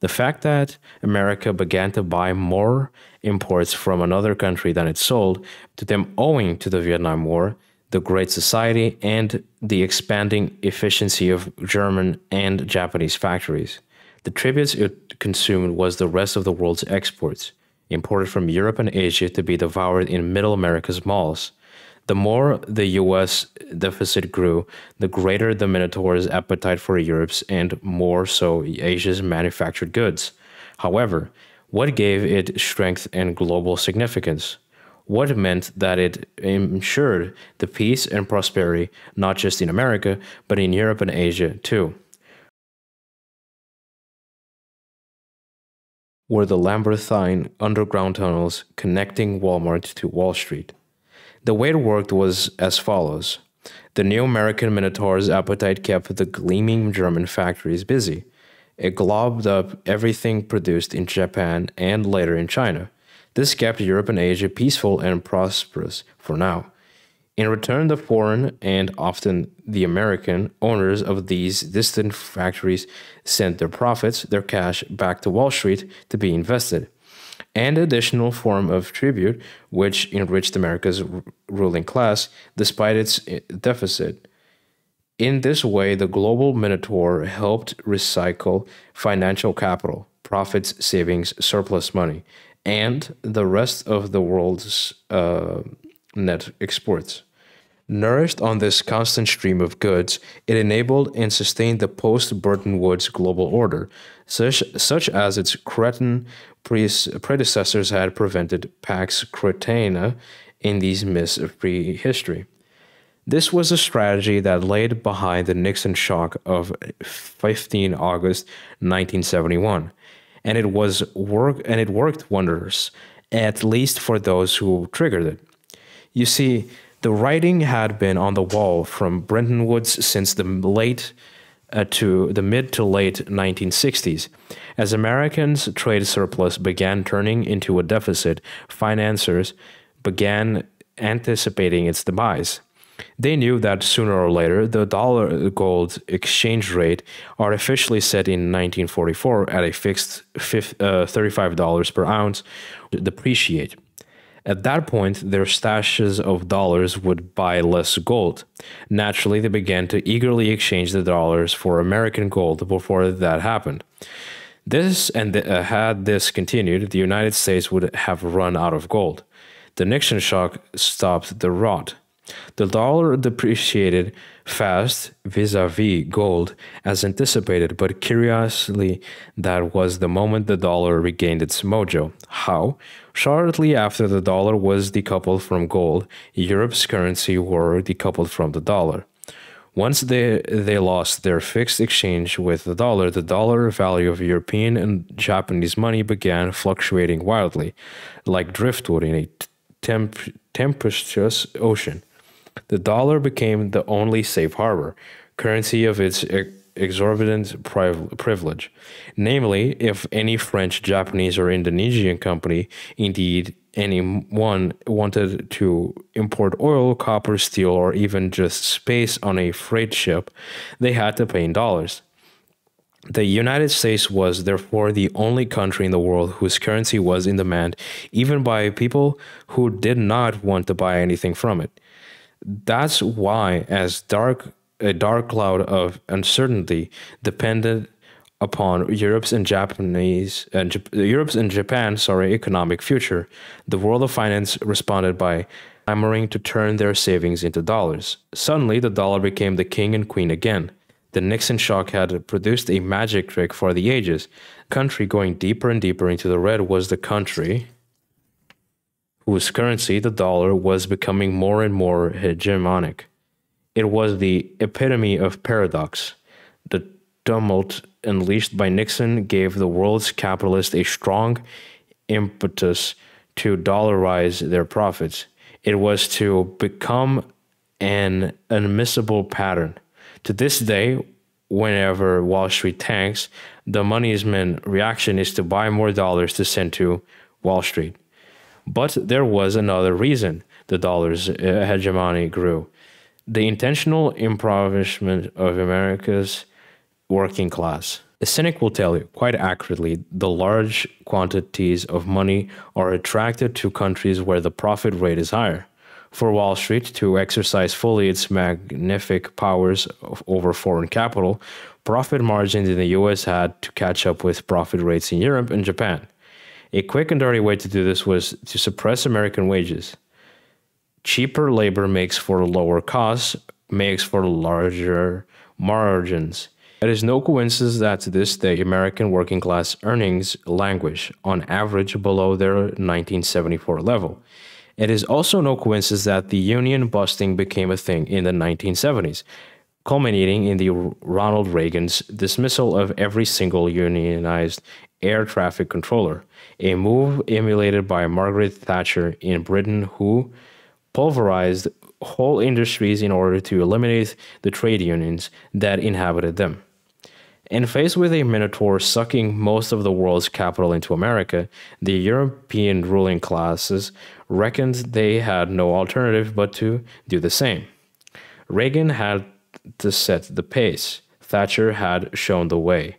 The fact that America began to buy more imports from another country than it sold to them owing to the Vietnam War, the Great Society, and the expanding efficiency of German and Japanese factories. The tributes it consumed was the rest of the world's exports, imported from Europe and Asia to be devoured in Middle America's malls. The more the US deficit grew, the greater the Minotaur's appetite for Europe's and more so Asia's manufactured goods. However, what gave it strength and global significance? What meant that it ensured the peace and prosperity not just in America, but in Europe and Asia too? Were the labyrinthine underground tunnels connecting Walmart to Wall Street. The way it worked was as follows. The new American Minotaur's appetite kept the gleaming German factories busy. It globbed up everything produced in Japan and later in China. This kept Europe and Asia peaceful and prosperous for now. In return, the foreign and often the American owners of these distant factories sent their profits, their cash, back to Wall Street to be invested and additional form of tribute, which enriched America's ruling class despite its eh, deficit. In this way, the global Minotaur helped recycle financial capital, profits, savings, surplus money, and the rest of the world's uh, net exports. Nourished on this constant stream of goods, it enabled and sustained the post Bretton Woods global order, such, such as its Cretan predecessors had prevented Pax Cretina in these myths of prehistory. This was a strategy that laid behind the Nixon shock of 15 August 1971, and it was work and it worked wonders, at least for those who triggered it. You see, the writing had been on the wall from Bretton Woods since the late uh, to the mid to late 1960s. As Americans' trade surplus began turning into a deficit, financiers began anticipating its demise. They knew that sooner or later the dollar gold exchange rate, artificially set in 1944 at a fixed uh, $35 per ounce, would depreciate. At that point, their stashes of dollars would buy less gold. Naturally, they began to eagerly exchange the dollars for American gold before that happened. This and the, uh, had this continued, the United States would have run out of gold. The Nixon shock stopped the rot. The dollar depreciated fast vis-a-vis gold as anticipated, but curiously, that was the moment the dollar regained its mojo. How? Shortly after the dollar was decoupled from gold, Europe's currency were decoupled from the dollar. Once they, they lost their fixed exchange with the dollar, the dollar value of European and Japanese money began fluctuating wildly, like driftwood in a temp tempestuous ocean. The dollar became the only safe harbor, currency of its exorbitant privilege. Namely, if any French, Japanese, or Indonesian company, indeed anyone, wanted to import oil, copper, steel, or even just space on a freight ship, they had to pay in dollars. The United States was therefore the only country in the world whose currency was in demand, even by people who did not want to buy anything from it. That's why, as dark a dark cloud of uncertainty depended upon Europe's and Japanese and Jap- Europe's and Japan, sorry, economic future, the world of finance responded by clamoring to turn their savings into dollars. Suddenly, the dollar became the king and queen again. The Nixon shock had produced a magic trick for the ages. Country going deeper and deeper into the red was the country whose currency, the dollar, was becoming more and more hegemonic. It was the epitome of paradox. The tumult unleashed by Nixon gave the world's capitalists a strong impetus to dollarize their profits. It was to become an admissible pattern. To this day, whenever Wall Street tanks, the money's-man reaction is to buy more dollars to send to Wall Street. But there was another reason the dollar's uh, hegemony grew the intentional impoverishment of America's working class. A cynic will tell you, quite accurately, the large quantities of money are attracted to countries where the profit rate is higher. For Wall Street to exercise fully its magnific powers over foreign capital, profit margins in the US had to catch up with profit rates in Europe and Japan. A quick and dirty way to do this was to suppress American wages. Cheaper labor makes for lower costs, makes for larger margins. It is no coincidence that to this day American working class earnings languish, on average, below their 1974 level. It is also no coincidence that the union busting became a thing in the 1970s, culminating in the Ronald Reagan's dismissal of every single unionized air traffic controller, a move emulated by Margaret Thatcher in Britain, who pulverized whole industries in order to eliminate the trade unions that inhabited them. And faced with a Minotaur sucking most of the world's capital into America, the European ruling classes reckoned they had no alternative but to do the same. Reagan had to set the pace, Thatcher had shown the way.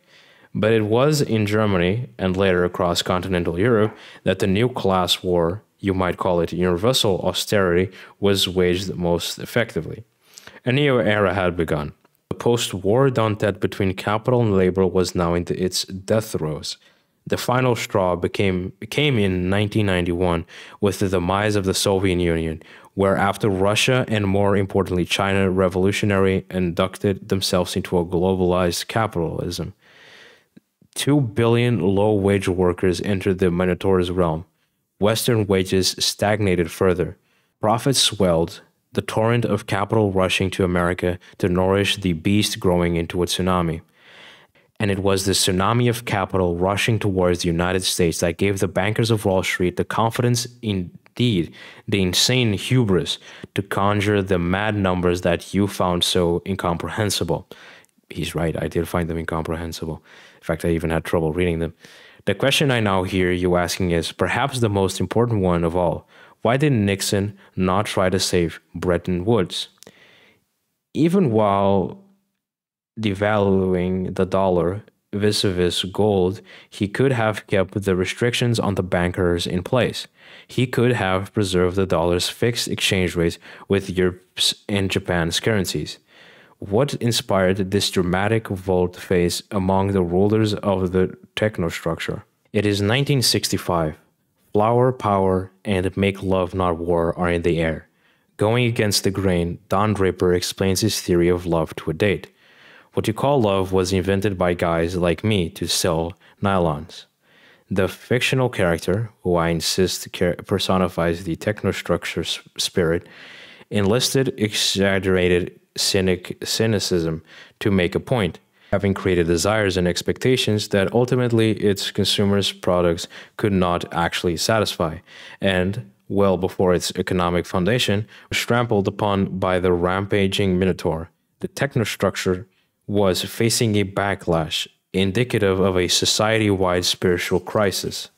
But it was in Germany and later across continental Europe that the new class war, you might call it universal austerity, was waged most effectively. A new era had begun. The post war entente between capital and labor was now into its death throes. The final straw became, came in 1991 with the demise of the Soviet Union, where after Russia and more importantly China revolutionary inducted themselves into a globalized capitalism. 2 billion low wage workers entered the Minotaur's realm. Western wages stagnated further. Profits swelled, the torrent of capital rushing to America to nourish the beast growing into a tsunami. And it was the tsunami of capital rushing towards the United States that gave the bankers of Wall Street the confidence, indeed, the insane hubris, to conjure the mad numbers that you found so incomprehensible. he's right. I did find them incomprehensible. In fact, I even had trouble reading them. The question I now hear you asking is perhaps the most important one of all. Why did Nixon not try to save Bretton Woods? Even while devaluing the dollar vis a vis gold, he could have kept the restrictions on the bankers in place. He could have preserved the dollar's fixed exchange rate with Europe's and Japan's currencies. What inspired this dramatic volte face among the rulers of the technostructure? It is 1965. Flower, power, and make love not war are in the air. Going against the grain, Don Draper explains his theory of love to a date. What you call love was invented by guys like me to sell nylons. The fictional character, who I insist personifies the technostructure spirit, enlisted exaggerated cynic cynicism to make a point, having created desires and expectations that ultimately its consumers' products could not actually satisfy, and well before its economic foundation was trampled upon by the rampaging Minotaur. The technostructure was facing a backlash indicative of a society wide spiritual crisis.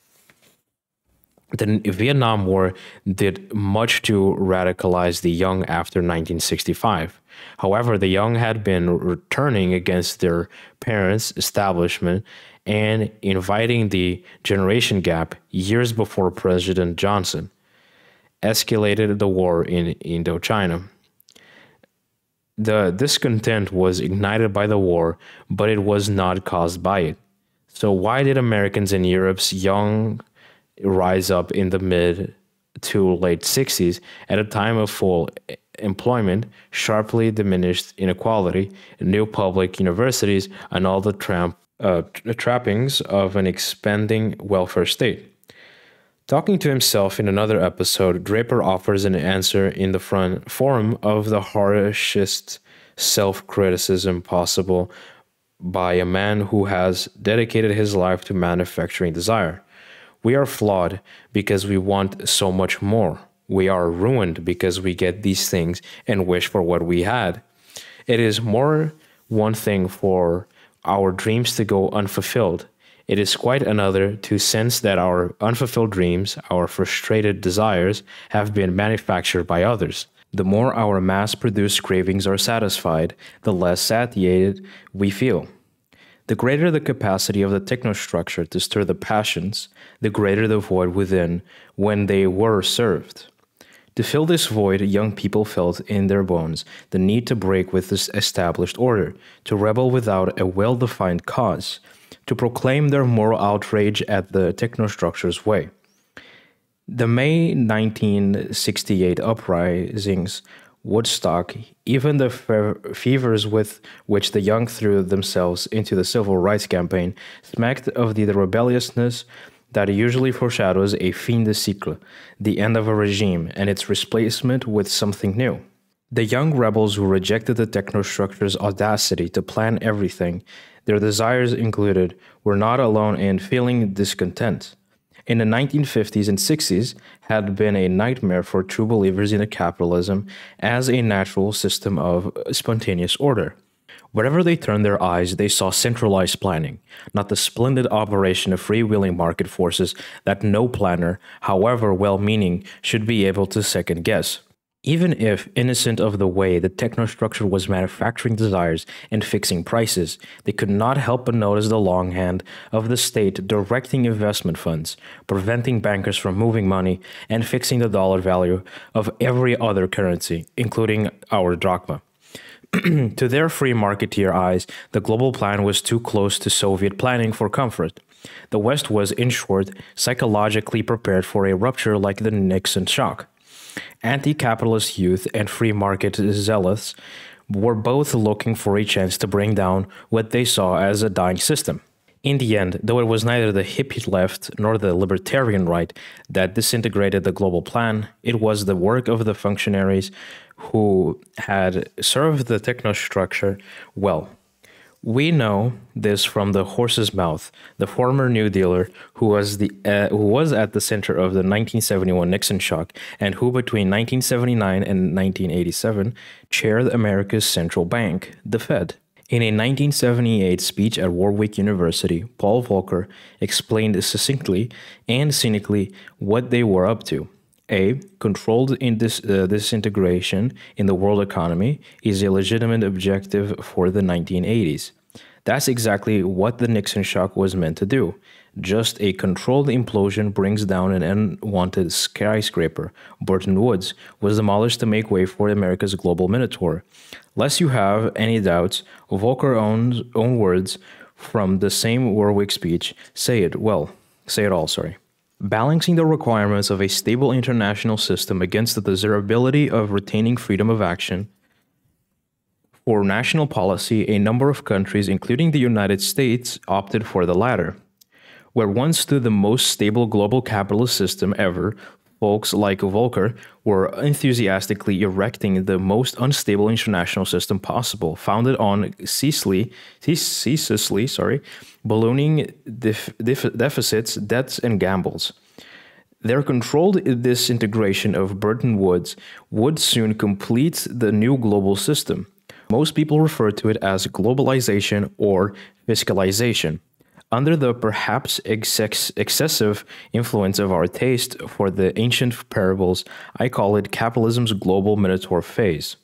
The Vietnam War did much to radicalize the young after 1965. However, the young had been returning against their parents' establishment and inviting the generation gap years before President Johnson escalated the war in Indochina. The discontent was ignited by the war, but it was not caused by it. So, why did Americans in Europe's young rise up in the mid to late 60s at a time of full employment, sharply diminished inequality, new public universities, and all the tramp, uh, trappings of an expanding welfare state? Talking to himself in another episode, Draper offers an answer in the front form of the harshest self criticism possible by a man who has dedicated his life to manufacturing desire. We are flawed because we want so much more. We are ruined because we get these things and wish for what we had. It is more one thing for our dreams to go unfulfilled it is quite another to sense that our unfulfilled dreams, our frustrated desires, have been manufactured by others. The more our mass produced cravings are satisfied, the less satiated we feel. The greater the capacity of the technostructure to stir the passions, the greater the void within when they were served. To fill this void, young people felt in their bones the need to break with this established order, to rebel without a well defined cause, to proclaim their moral outrage at the technostructure's way. The May 1968 uprisings, Woodstock, even the fevers with which the young threw themselves into the civil rights campaign, smacked of the rebelliousness that usually foreshadows a fin de siècle, the end of a regime, and its replacement with something new. The young rebels who rejected the technostructure's audacity to plan everything their desires included were not alone in feeling discontent. In the 1950s and 60s had been a nightmare for true believers in capitalism as a natural system of spontaneous order. Wherever they turned their eyes, they saw centralized planning, not the splendid operation of freewheeling market forces that no planner, however well meaning, should be able to second guess. Even if innocent of the way the technostructure was manufacturing desires and fixing prices, they could not help but notice the long hand of the state directing investment funds, preventing bankers from moving money, and fixing the dollar value of every other currency, including our drachma. to their free marketeer eyes, the global plan was too close to Soviet planning for comfort. The West was, in short, psychologically prepared for a rupture like the Nixon shock. Anti capitalist youth and free market zealots were both looking for a chance to bring down what they saw as a dying system. In the end, though it was neither the hippie left nor the libertarian right that disintegrated the global plan, it was the work of the functionaries who had served the technostructure well. We know this from the horse's mouth, the former New Dealer who was the uh, who was at the center of the 1971 Nixon shock and who between 1979 and 1987 chaired America's central bank, the Fed. In a 1978 speech at Warwick University, Paul Volcker explained succinctly and cynically what they were up to. A. Controlled in this, uh, disintegration in the world economy is a legitimate objective for the 1980s. That's exactly what the Nixon shock was meant to do. Just a controlled implosion brings down an unwanted skyscraper. Bretton Woods was demolished to make way for America's global minotaur. Lest you have any doubts, Volcker own, own words from the same Warwick speech say it well, say it all, sorry. Balancing the requirements of a stable international system against the desirability of retaining freedom of action, for national policy, a number of countries, including the United States, opted for the latter. Where once stood the most stable global capitalist system ever, folks like Volcker were enthusiastically erecting the most unstable international system possible, founded on ceaselessly, ceaselessly sorry, ballooning def, def, deficits, debts, and gambles. Their controlled disintegration of Bretton Woods would soon complete the new global system. Most people refer to it as globalization or fiscalization. Under the perhaps ex excessive influence of our taste for the ancient parables, I call it capitalism's global minotaur phase.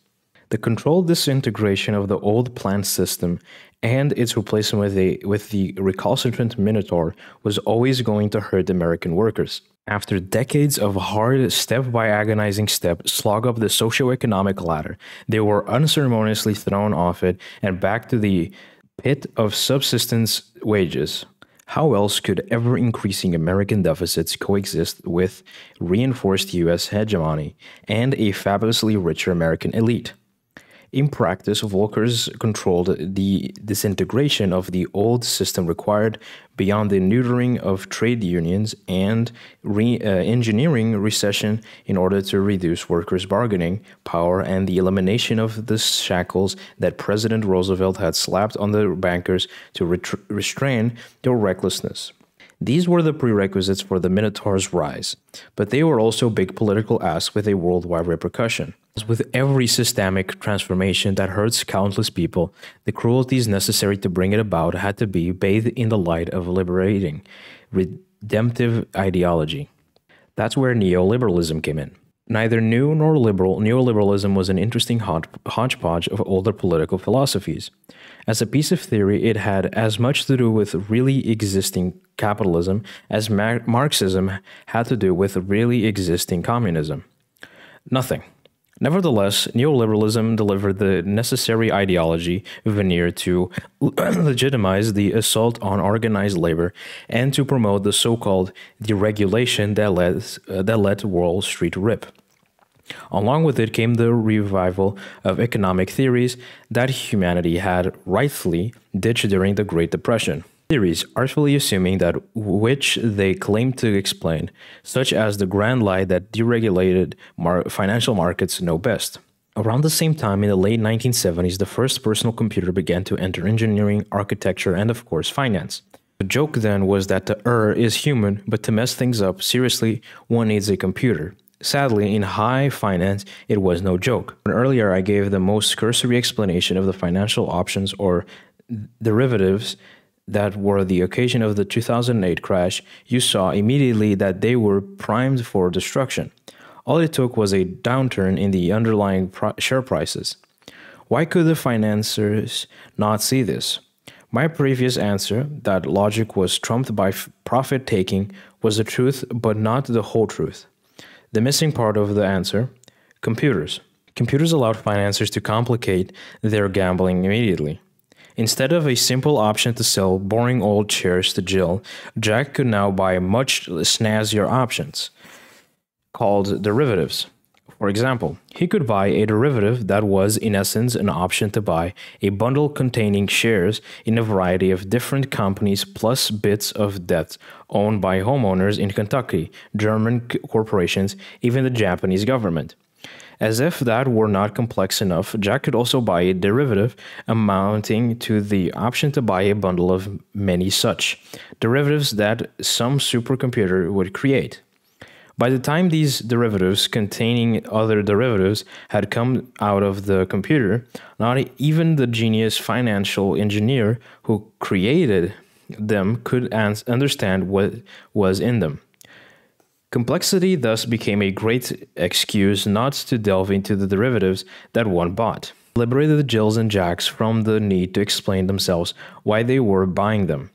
The controlled disintegration of the old plant system and its replacement with, a, with the recalcitrant minotaur was always going to hurt American workers. After decades of hard, step by agonizing step slog up the socio-economic ladder, they were unceremoniously thrown off it and back to the pit of subsistence wages. How else could ever increasing American deficits coexist with reinforced US hegemony and a fabulously richer American elite? In practice, Volckers controlled the disintegration of the old system required beyond the neutering of trade unions and re uh, engineering recession in order to reduce workers' bargaining power and the elimination of the shackles that President Roosevelt had slapped on the bankers to restrain their recklessness. These were the prerequisites for the Minotaur's rise, but they were also big political asks with a worldwide repercussion. As with every systemic transformation that hurts countless people, the cruelties necessary to bring it about had to be bathed in the light of liberating, redemptive ideology. That's where neoliberalism came in. Neither new nor liberal, neoliberalism was an interesting hodgepodge of older political philosophies. As a piece of theory, it had as much to do with really existing capitalism as Mar Marxism had to do with really existing communism. Nothing. Nevertheless, neoliberalism delivered the necessary ideology veneer to legitimize the assault on organized labor and to promote the so-called deregulation that let, uh, that let Wall Street rip. Along with it came the revival of economic theories that humanity had rightfully ditched during the Great Depression theories, artfully assuming that which they claim to explain, such as the grand lie that deregulated mar financial markets know best. Around the same time, in the late 1970s, the first personal computer began to enter engineering, architecture, and of course, finance. The joke then was that the er is human, but to mess things up seriously, one needs a computer. Sadly, in high finance, it was no joke. Earlier, I gave the most cursory explanation of the financial options or derivatives that were the occasion of the 2008 crash, you saw immediately that they were primed for destruction. All it took was a downturn in the underlying share prices. Why could the financiers not see this? My previous answer, that logic was trumped by profit taking, was the truth, but not the whole truth. The missing part of the answer computers. Computers allowed financiers to complicate their gambling immediately. Instead of a simple option to sell boring old chairs to Jill, Jack could now buy much snazzier options called derivatives. For example, he could buy a derivative that was, in essence, an option to buy a bundle containing shares in a variety of different companies plus bits of debt owned by homeowners in Kentucky, German corporations, even the Japanese government. As if that were not complex enough, Jack could also buy a derivative amounting to the option to buy a bundle of many such derivatives that some supercomputer would create. By the time these derivatives containing other derivatives had come out of the computer, not even the genius financial engineer who created them could understand what was in them. Complexity thus became a great excuse not to delve into the derivatives that one bought. Liberated the Jills and Jacks from the need to explain themselves why they were buying them.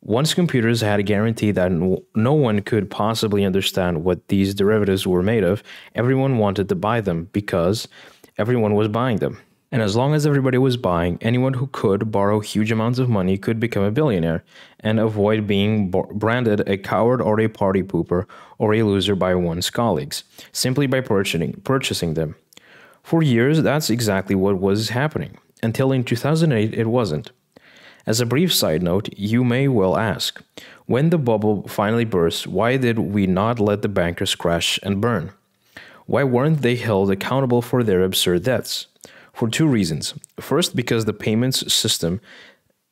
Once computers had a guarantee that no one could possibly understand what these derivatives were made of, everyone wanted to buy them because everyone was buying them. And as long as everybody was buying, anyone who could borrow huge amounts of money could become a billionaire and avoid being branded a coward or a party pooper or a loser by one's colleagues, simply by purchasing, purchasing them. For years, that's exactly what was happening, until in 2008 it wasn't. As a brief side note, you may well ask when the bubble finally burst, why did we not let the bankers crash and burn? Why weren't they held accountable for their absurd debts? For two reasons. First, because the payments system,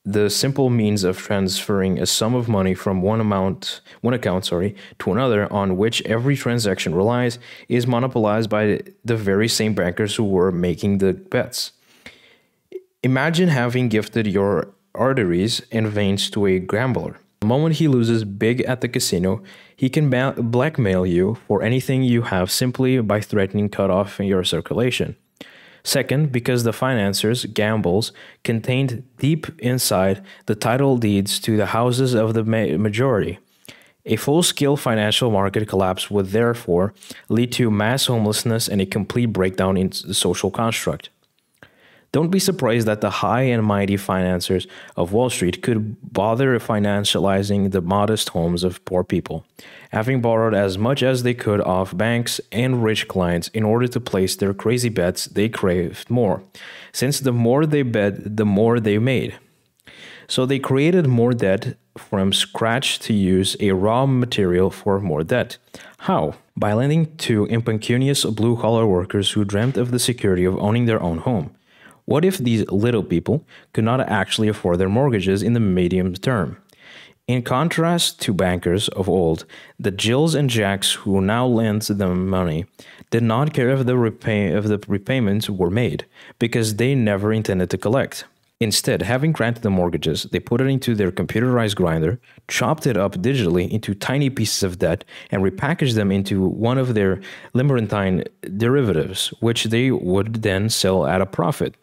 the simple means of transferring a sum of money from one amount, one account, sorry, to another on which every transaction relies, is monopolized by the very same bankers who were making the bets. Imagine having gifted your arteries and veins to a gambler. The moment he loses big at the casino, he can blackmail you for anything you have simply by threatening cut off your circulation. Second, because the financiers' gambles contained deep inside the title deeds to the houses of the ma majority. A full scale financial market collapse would therefore lead to mass homelessness and a complete breakdown in the social construct. Don't be surprised that the high and mighty financiers of Wall Street could bother financializing the modest homes of poor people, having borrowed as much as they could off banks and rich clients in order to place their crazy bets they craved more, since the more they bet, the more they made. So they created more debt from scratch to use a raw material for more debt. How? By lending to impecunious blue collar workers who dreamt of the security of owning their own home. What if these little people could not actually afford their mortgages in the medium term? In contrast to bankers of old, the Jills and Jacks who now lent them money did not care if the, repay if the repayments were made, because they never intended to collect. Instead, having granted the mortgages, they put it into their computerized grinder, chopped it up digitally into tiny pieces of debt, and repackaged them into one of their labyrinthine derivatives, which they would then sell at a profit.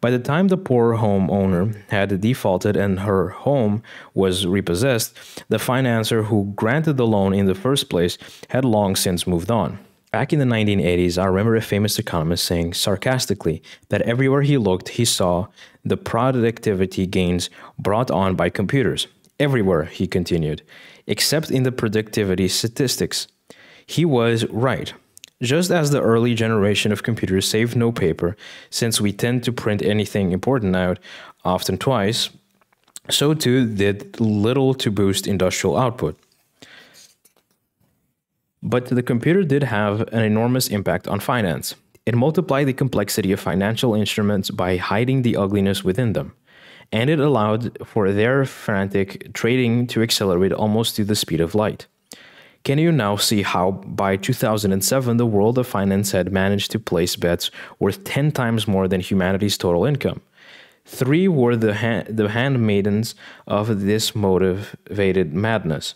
By the time the poor homeowner had defaulted and her home was repossessed, the financier who granted the loan in the first place had long since moved on. Back in the 1980s, I remember a famous economist saying sarcastically that everywhere he looked, he saw the productivity gains brought on by computers. Everywhere, he continued, except in the productivity statistics. He was right. Just as the early generation of computers saved no paper, since we tend to print anything important out often twice, so too did little to boost industrial output. But the computer did have an enormous impact on finance. It multiplied the complexity of financial instruments by hiding the ugliness within them, and it allowed for their frantic trading to accelerate almost to the speed of light. Can you now see how by 2007 the world of finance had managed to place bets worth 10 times more than humanity's total income? Three were the, ha- the handmaidens of this motivated madness.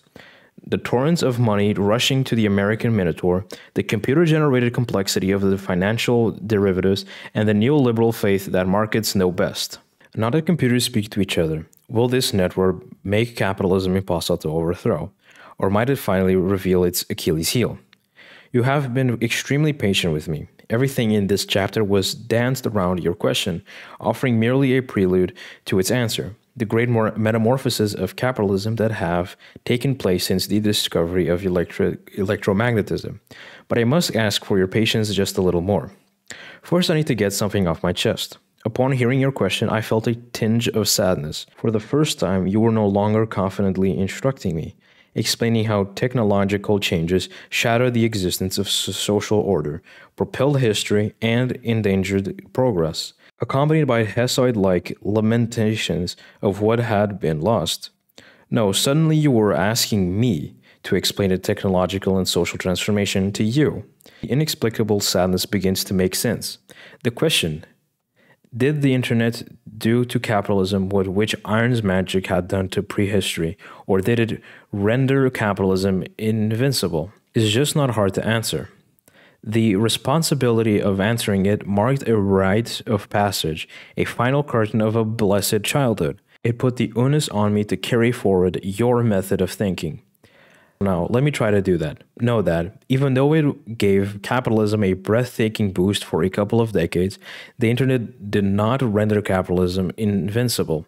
The torrents of money rushing to the American Minotaur, the computer generated complexity of the financial derivatives, and the neoliberal faith that markets know best. Now that computers speak to each other, will this network make capitalism impossible to overthrow? Or might it finally reveal its Achilles heel? You have been extremely patient with me. Everything in this chapter was danced around your question, offering merely a prelude to its answer the great metamorphoses of capitalism that have taken place since the discovery of electro electromagnetism. But I must ask for your patience just a little more. First, I need to get something off my chest. Upon hearing your question, I felt a tinge of sadness. For the first time, you were no longer confidently instructing me explaining how technological changes shatter the existence of social order, propelled history, and endangered progress, accompanied by Hesiod like lamentations of what had been lost. No, suddenly you were asking me to explain the technological and social transformation to you. The inexplicable sadness begins to make sense. The question did the internet do to capitalism what which iron's magic had done to prehistory, or did it render capitalism invincible? It's just not hard to answer. The responsibility of answering it marked a rite of passage, a final curtain of a blessed childhood. It put the onus on me to carry forward your method of thinking. Now, let me try to do that. Know that even though it gave capitalism a breathtaking boost for a couple of decades, the internet did not render capitalism invincible.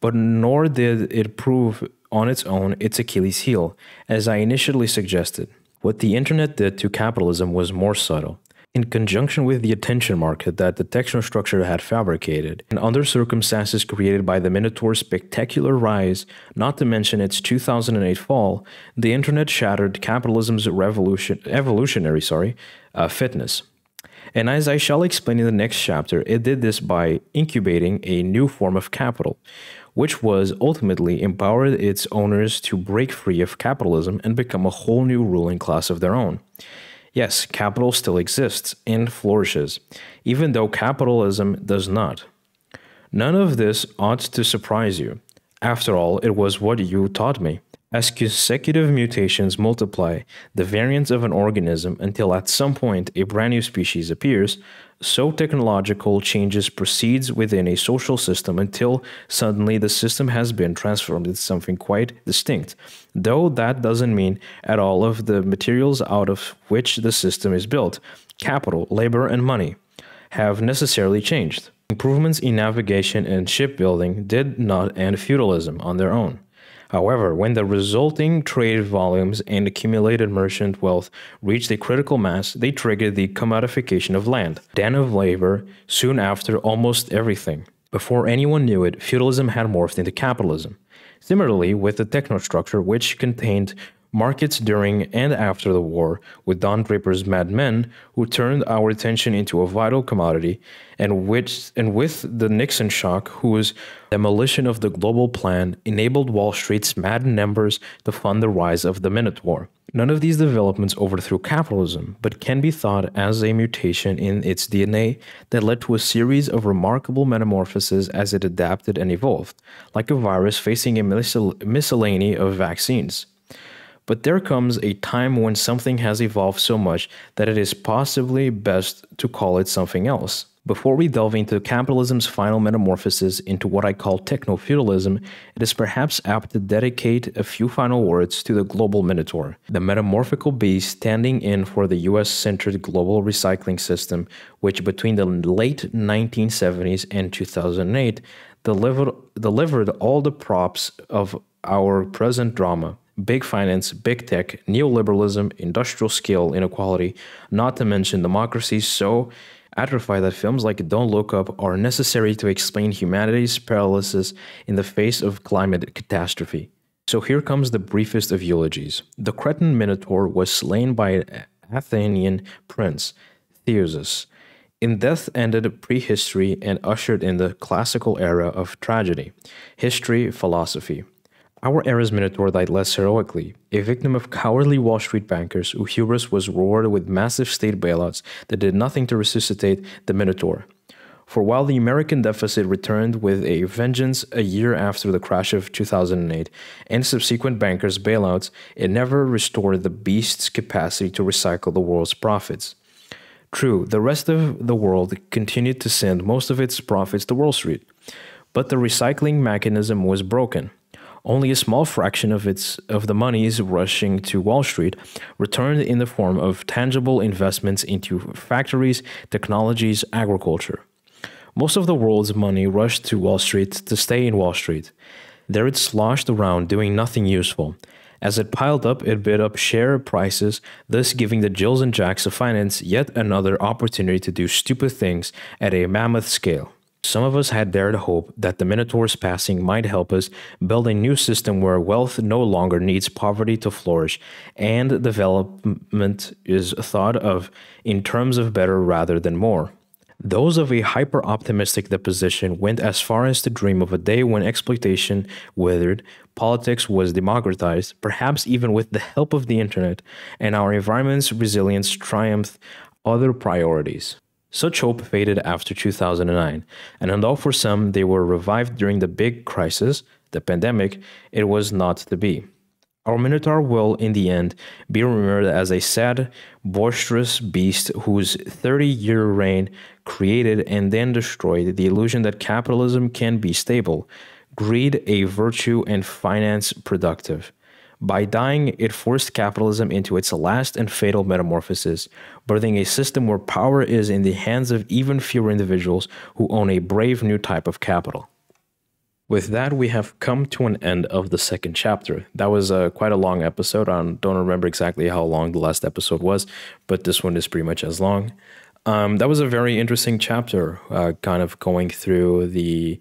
But nor did it prove on its own its Achilles heel, as I initially suggested. What the internet did to capitalism was more subtle in conjunction with the attention market that the technostructure had fabricated, and under circumstances created by the Minotaur's spectacular rise, not to mention its 2008 fall, the internet shattered capitalism's revolution, evolutionary sorry, uh, fitness. And as I shall explain in the next chapter, it did this by incubating a new form of capital, which was ultimately empowered its owners to break free of capitalism and become a whole new ruling class of their own. Yes, capital still exists and flourishes, even though capitalism does not. None of this ought to surprise you. After all, it was what you taught me. As consecutive mutations multiply the variants of an organism until at some point a brand new species appears, so technological changes proceeds within a social system until suddenly the system has been transformed into something quite distinct, though that doesn't mean at all of the materials out of which the system is built, capital, labor, and money, have necessarily changed. Improvements in navigation and shipbuilding did not end feudalism on their own. However, when the resulting trade volumes and accumulated merchant wealth reached a critical mass, they triggered the commodification of land, then of labor, soon after almost everything. Before anyone knew it, feudalism had morphed into capitalism. Similarly, with the technostructure, which contained markets during and after the war with Don Draper's Mad Men, who turned our attention into a vital commodity, and which and with the Nixon shock, whose demolition of the global plan enabled Wall Street's mad numbers to fund the rise of the Minotaur. None of these developments overthrew capitalism, but can be thought as a mutation in its DNA that led to a series of remarkable metamorphoses as it adapted and evolved, like a virus facing a miscellany of vaccines. But there comes a time when something has evolved so much that it is possibly best to call it something else. Before we delve into capitalism's final metamorphosis into what I call techno feudalism, it is perhaps apt to dedicate a few final words to the global minotaur, the metamorphical beast standing in for the US centered global recycling system, which between the late 1970s and 2008 delivered, delivered all the props of our present drama big finance, big tech, neoliberalism, industrial scale inequality, not to mention democracy so atrophied that films like Don't Look Up are necessary to explain humanity's paralysis in the face of climate catastrophe. So here comes the briefest of eulogies. The Cretan Minotaur was slain by an Athenian prince, Theseus. In death ended prehistory and ushered in the classical era of tragedy, history, philosophy. Our era's Minotaur died less heroically, a victim of cowardly Wall Street bankers whose hubris was rewarded with massive state bailouts that did nothing to resuscitate the Minotaur. For while the American deficit returned with a vengeance a year after the crash of 2008 and subsequent bankers' bailouts, it never restored the beast's capacity to recycle the world's profits. True, the rest of the world continued to send most of its profits to Wall Street, but the recycling mechanism was broken. Only a small fraction of its of the monies rushing to Wall Street returned in the form of tangible investments into factories, technologies, agriculture. Most of the world's money rushed to Wall Street to stay in Wall Street. There it sloshed around doing nothing useful. As it piled up, it bid up share prices, thus giving the Jills and Jacks of finance yet another opportunity to do stupid things at a mammoth scale. Some of us had dared to hope that the Minotaur's passing might help us build a new system where wealth no longer needs poverty to flourish and development is thought of in terms of better rather than more. Those of a hyper optimistic disposition went as far as to dream of a day when exploitation withered, politics was democratized, perhaps even with the help of the internet, and our environment's resilience triumphed other priorities. Such hope faded after 2009, and although for some they were revived during the big crisis, the pandemic, it was not to be. Our Minotaur will, in the end, be remembered as a sad, boisterous beast whose 30 year reign created and then destroyed the illusion that capitalism can be stable, greed a virtue, and finance productive. By dying, it forced capitalism into its last and fatal metamorphosis, birthing a system where power is in the hands of even fewer individuals who own a brave new type of capital. With that, we have come to an end of the second chapter. That was uh, quite a long episode. I don't remember exactly how long the last episode was, but this one is pretty much as long. Um, that was a very interesting chapter, uh, kind of going through the,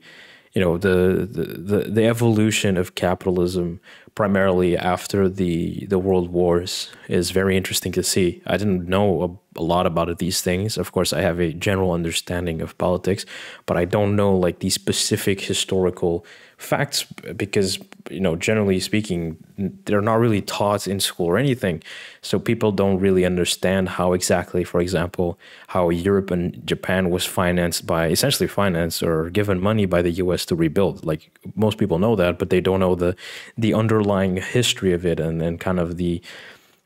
you know, the, the the the evolution of capitalism, primarily after the the world wars, is very interesting to see. I didn't know a, a lot about these things. Of course, I have a general understanding of politics, but I don't know like these specific historical facts because you know generally speaking they're not really taught in school or anything so people don't really understand how exactly for example how europe and japan was financed by essentially financed or given money by the us to rebuild like most people know that but they don't know the the underlying history of it and and kind of the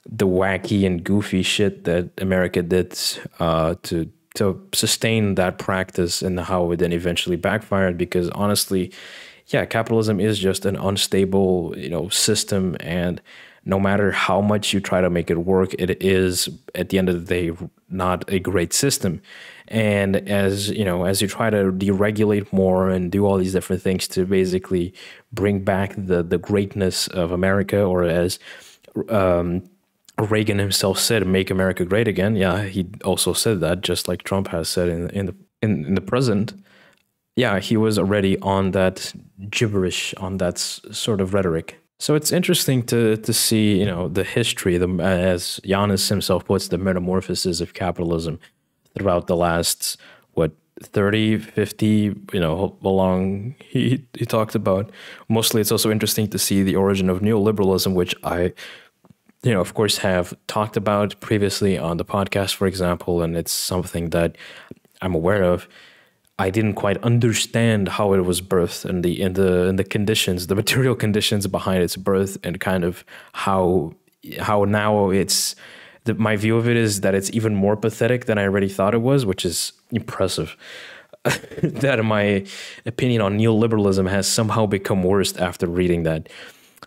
the wacky and goofy shit that america did uh, to to sustain that practice and how it then eventually backfired because honestly yeah, capitalism is just an unstable, you know, system and no matter how much you try to make it work, it is at the end of the day not a great system. And as you know, as you try to deregulate more and do all these different things to basically bring back the the greatness of America, or as um, Reagan himself said, "Make America Great Again." Yeah, he also said that, just like Trump has said in in the in, in the present yeah, he was already on that gibberish, on that sort of rhetoric. So it's interesting to to see, you know, the history, the as Yanis himself puts, the metamorphosis of capitalism throughout the last what 30, 50, you know, how long he he talked about. Mostly, it's also interesting to see the origin of neoliberalism, which I you know, of course, have talked about previously on the podcast, for example, and it's something that I'm aware of. I didn't quite understand how it was birthed and the in the in the conditions, the material conditions behind its birth, and kind of how how now it's. The, my view of it is that it's even more pathetic than I already thought it was, which is impressive. that my opinion on neoliberalism has somehow become worse after reading that.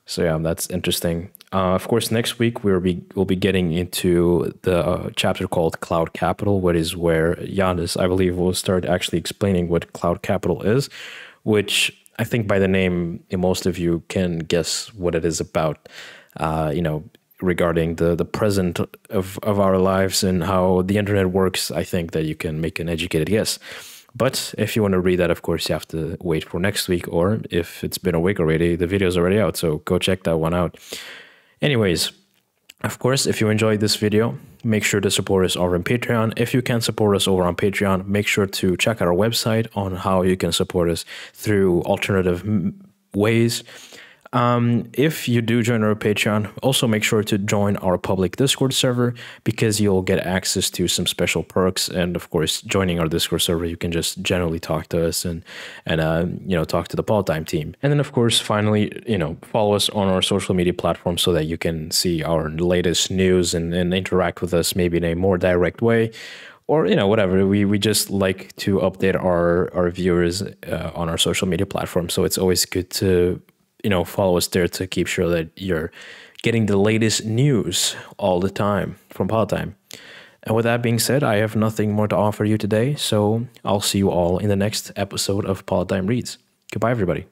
So yeah, that's interesting. Uh, of course, next week we'll be we'll be getting into the uh, chapter called Cloud Capital, what is where Yanis, I believe, will start actually explaining what Cloud Capital is, which I think by the name most of you can guess what it is about. Uh, you know, regarding the the present of of our lives and how the internet works, I think that you can make an educated guess. But if you want to read that, of course, you have to wait for next week, or if it's been a week already, the video is already out. So go check that one out. Anyways, of course, if you enjoyed this video, make sure to support us over on Patreon. If you can support us over on Patreon, make sure to check out our website on how you can support us through alternative ways. Um, if you do join our Patreon, also make sure to join our public Discord server because you'll get access to some special perks. And of course, joining our Discord server, you can just generally talk to us and and uh, you know talk to the Politdigm team. And then of course, finally, you know, follow us on our social media platforms so that you can see our latest news and, and interact with us maybe in a more direct way or you know whatever we we just like to update our our viewers uh, on our social media platform so it's always good to you know, follow us there to keep sure that you're getting the latest news all the time from Politdigm. And with that being said, I have nothing more to offer you today, so I'll see you all in the next episode of Politdigm Reads. Goodbye, everybody.